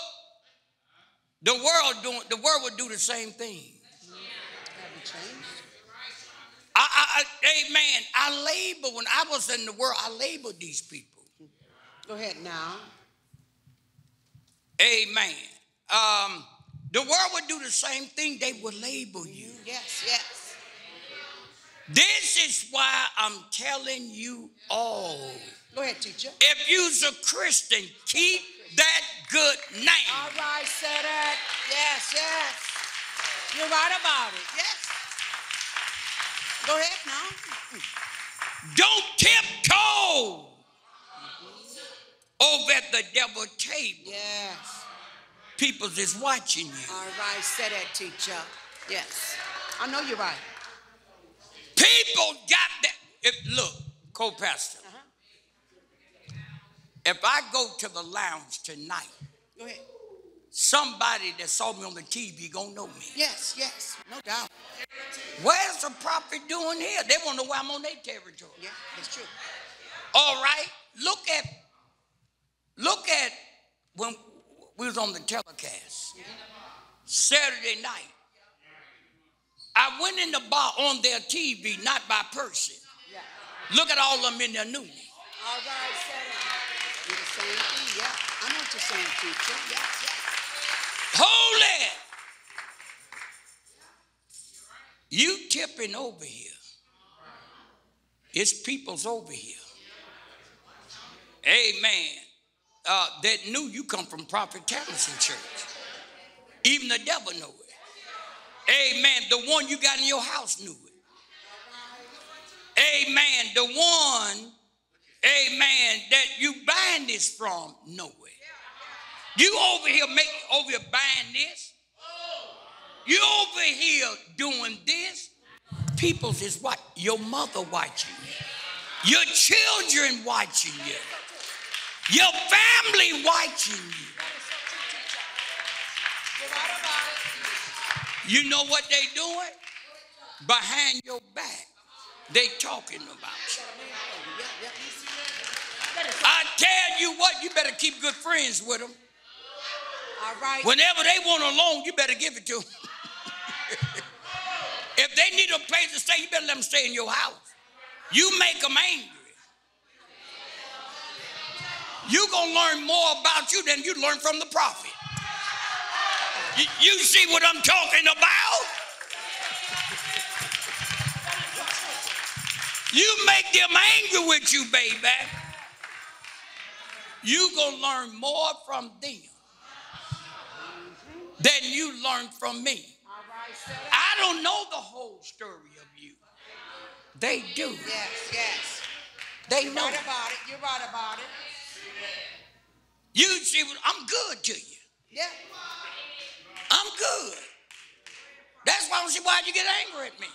[SPEAKER 2] the world doing the world would do the same thing. I, I, I, amen. I label when I was in the world. I labeled these people.
[SPEAKER 1] Go ahead now.
[SPEAKER 2] Amen. Um, the world would do the same thing. They would label you.
[SPEAKER 1] Yes, yes.
[SPEAKER 2] This is why I'm telling you all.
[SPEAKER 1] Go ahead, teacher.
[SPEAKER 2] If you's a Christian, keep that good
[SPEAKER 1] All
[SPEAKER 2] name.
[SPEAKER 1] right, say that. Yes, yes. You're right about it. Yes. Go ahead now.
[SPEAKER 2] Don't tiptoe over at the devil table.
[SPEAKER 1] Yes.
[SPEAKER 2] People is watching you.
[SPEAKER 1] All right, say that, teacher. Yes. I know you're right.
[SPEAKER 2] People got that. If, look, co-pastor,
[SPEAKER 1] Uh-huh.
[SPEAKER 2] if I go to the lounge tonight,
[SPEAKER 1] Go ahead.
[SPEAKER 2] somebody that saw me on the TV gonna know me.
[SPEAKER 1] Yes, yes. No doubt.
[SPEAKER 2] Where's the prophet doing here? They want to know why I'm on their territory.
[SPEAKER 1] Yeah, that's true.
[SPEAKER 2] All right, look at look at when we was on the telecast Saturday night. I went in the bar on their TV, not by person. Look at all of them in there knew me.
[SPEAKER 1] All right. You're the same thing. Yeah. I know what you're saying, teacher. Yes, yes.
[SPEAKER 2] Holy. You tipping over here. It's people's over here. Amen. Uh, that knew you come from Prophet Tallison Church. Even the devil knew it. Amen. The one you got in your house knew it. Amen. The one, amen, that you buying this from know it. You over here make over here buying this. You over here doing this. People's is what? Your mother watching you. Your children watching you. Your family watching you.
[SPEAKER 1] You're right about it.
[SPEAKER 2] You know what they doing? Behind your back, they talking about you. I tell you what, you better keep good friends with them.
[SPEAKER 1] All right.
[SPEAKER 2] Whenever they want a loan, you better give it to them. if they need a place to stay, you better let them stay in your house. You make them angry. You going to learn more about you than you learn from the prophet. You, you see what I'm talking about? You make them angry with you, baby. You going to learn more from them than you learned from me.
[SPEAKER 1] All right, say that.
[SPEAKER 2] I don't know the whole story of you. They do.
[SPEAKER 1] Yes, yes.
[SPEAKER 2] They
[SPEAKER 1] You're
[SPEAKER 2] know.
[SPEAKER 1] right about it. You're right about it.
[SPEAKER 2] You see, I'm good to you.
[SPEAKER 1] Yeah.
[SPEAKER 2] I'm good. That's why I don't see why you get angry at me.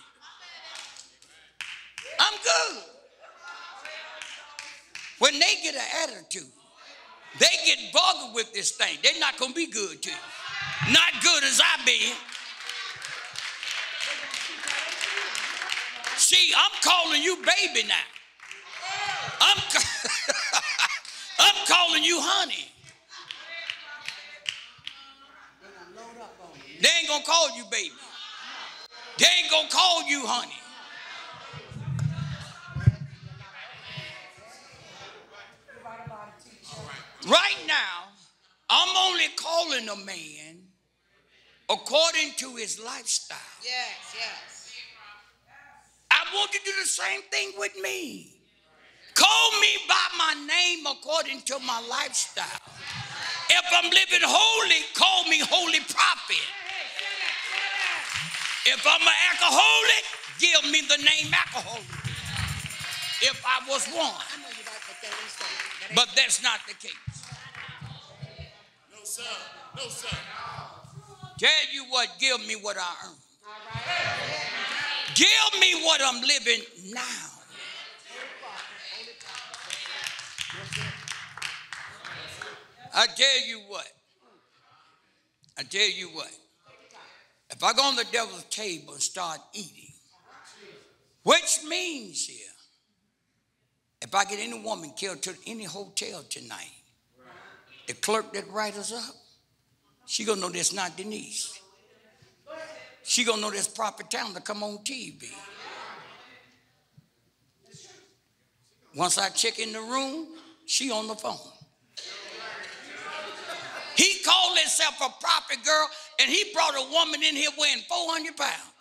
[SPEAKER 2] I'm good. When they get an attitude, they get bothered with this thing. They're not going to be good to you. Not good as I been. See, I'm calling you baby now. I'm, ca- I'm calling you honey.
[SPEAKER 1] They're gonna load up on you.
[SPEAKER 2] They ain't gonna call you baby. They ain't gonna call you honey.
[SPEAKER 1] Right about it, teacher.
[SPEAKER 2] Right now, I'm only calling a man according to his lifestyle.
[SPEAKER 1] Yes, yes.
[SPEAKER 2] I want you to do the same thing with me. Call me by my name according to my lifestyle. If I'm living holy, call me holy prophet. If I'm an alcoholic, give me the name alcoholic. If I was one.
[SPEAKER 1] I know you right, but that ain't so. That ain't
[SPEAKER 2] But that's not the case.
[SPEAKER 3] No, sir. No, sir.
[SPEAKER 2] Tell you what, give me what I earn. Give me what I'm living now. I tell you what. I tell you what. If I go on the devil's table and start eating, which means here, if I get any woman killed to any hotel tonight, the clerk that writes us up, she gonna know that's not Denise. She gonna know that's proper Town to come on TV. Once I check in the room, she on the phone. He called himself a prophet girl, and he brought a woman in here weighing 400 pounds.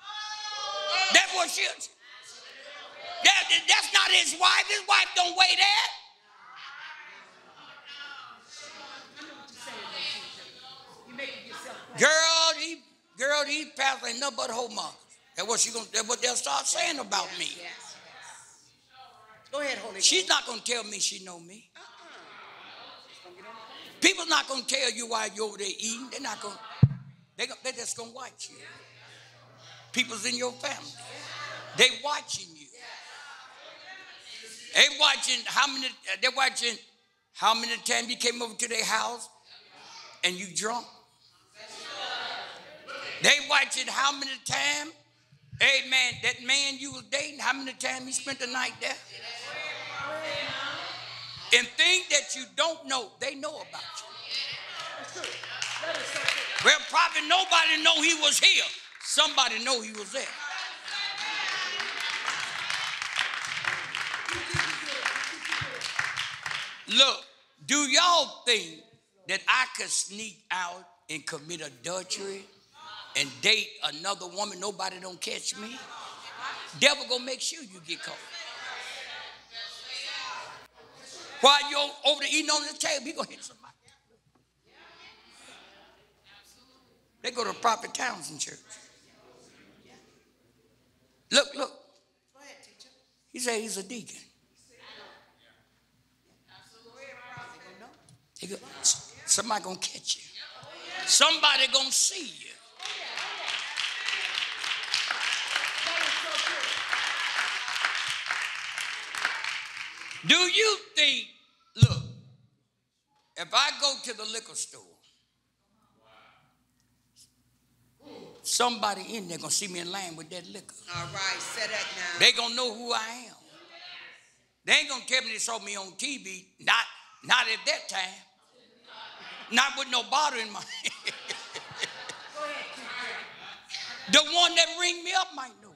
[SPEAKER 2] That's what she is. That, that's not his wife. His wife don't weigh that.
[SPEAKER 1] You making yourself.
[SPEAKER 2] Girl, he, girl, these pastors ain't nothing but homos. That's what she gonna. That's what they'll start saying about me.
[SPEAKER 1] Go ahead, Holy
[SPEAKER 2] She's not gonna tell me she know me. People's not gonna tell you why you're over there eating. They're not gonna. They, they're just gonna watch you. People's in your family. They watching you. They watching how many. They're watching how many times you came over to their house and you drunk. They watching how many times. Man, that man you was dating, how many times he spent the night there? And things that you don't know, they know about you. Well, probably nobody know he was here. Somebody know he was there. Look, do y'all think that I could sneak out and commit adultery and date another woman? Nobody don't catch me. Devil gonna make sure you get caught. While you're over there eating on the table, he gonna hit somebody. They go to Prophet Townsend Church. Look, look. He said he's a deacon. Somebody gonna catch you. Somebody gonna see you. Do you think, look, if I go to the liquor store, somebody in there gonna see me in line with that liquor.
[SPEAKER 1] All right, say that now.
[SPEAKER 2] They gonna know who I am. They ain't gonna tell me they saw me on TV. Not, not at that time. Not with no bottle in my hand. the one that ring me up might know me.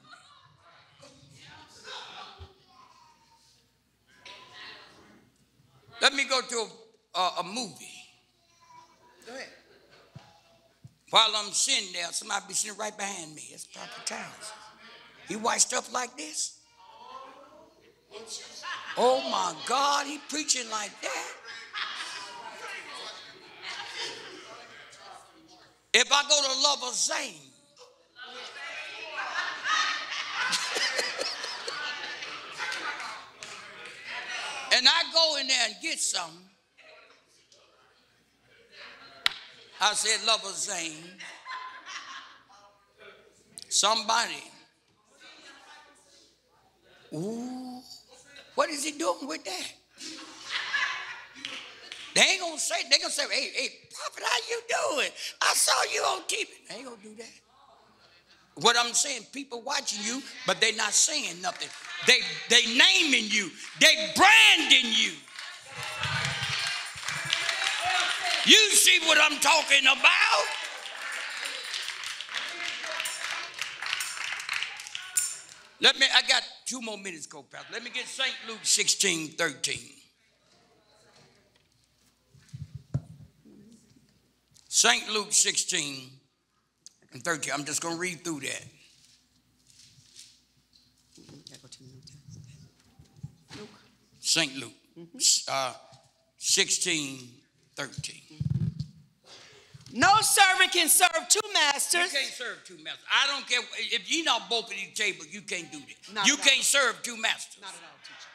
[SPEAKER 2] Let me go to a, a, a movie.
[SPEAKER 1] Go ahead.
[SPEAKER 2] While I'm sitting there, somebody be sitting right behind me. It's Papa Towns. He watch stuff like this. Oh my God, he preaching like that. If I go to Love of Zane, and I go in there and get something, I said, Love of Zane, somebody, ooh, what is he doing with that? They ain't gonna say, they gonna say, hey, hey, prophet, how you doing? I saw you on TV. They ain't gonna do that. What I'm saying, people watching you, but they're not saying nothing. They they naming you, they branding you. You see what I'm talking about? Let me, I got two more minutes, go, Pastor. Let me get St. Luke 16, 13. St. Luke 16 and 13. I'm just going to read through that.
[SPEAKER 1] Gotta go to the New Testament. Luke.
[SPEAKER 2] St. Luke, uh, 16, 13. Mm-hmm.
[SPEAKER 1] No servant can serve two
[SPEAKER 2] You
[SPEAKER 1] masters.
[SPEAKER 2] can't serve two masters. I don't care if you not both of these tables. You can't do that.
[SPEAKER 1] Not
[SPEAKER 2] you can't serve two masters.
[SPEAKER 1] Not at all, teacher.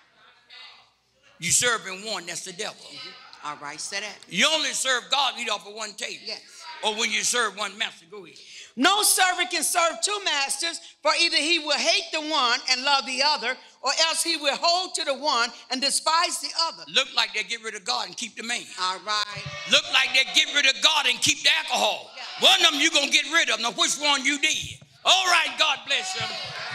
[SPEAKER 2] You serving one. That's the devil. Mm-hmm.
[SPEAKER 1] All right, say that.
[SPEAKER 2] You only serve God. Eat off of one table.
[SPEAKER 1] Yes.
[SPEAKER 2] Or when you serve one master. Go ahead.
[SPEAKER 1] No servant can serve two masters, for either he will hate the one and love the other, or else he will hold to the one and despise the other.
[SPEAKER 2] Look like they get rid of God and keep the man.
[SPEAKER 1] All right.
[SPEAKER 2] Look like they get rid of God and keep the alcohol. One of them you gonna get rid of. Now which one you did? All right, God bless you.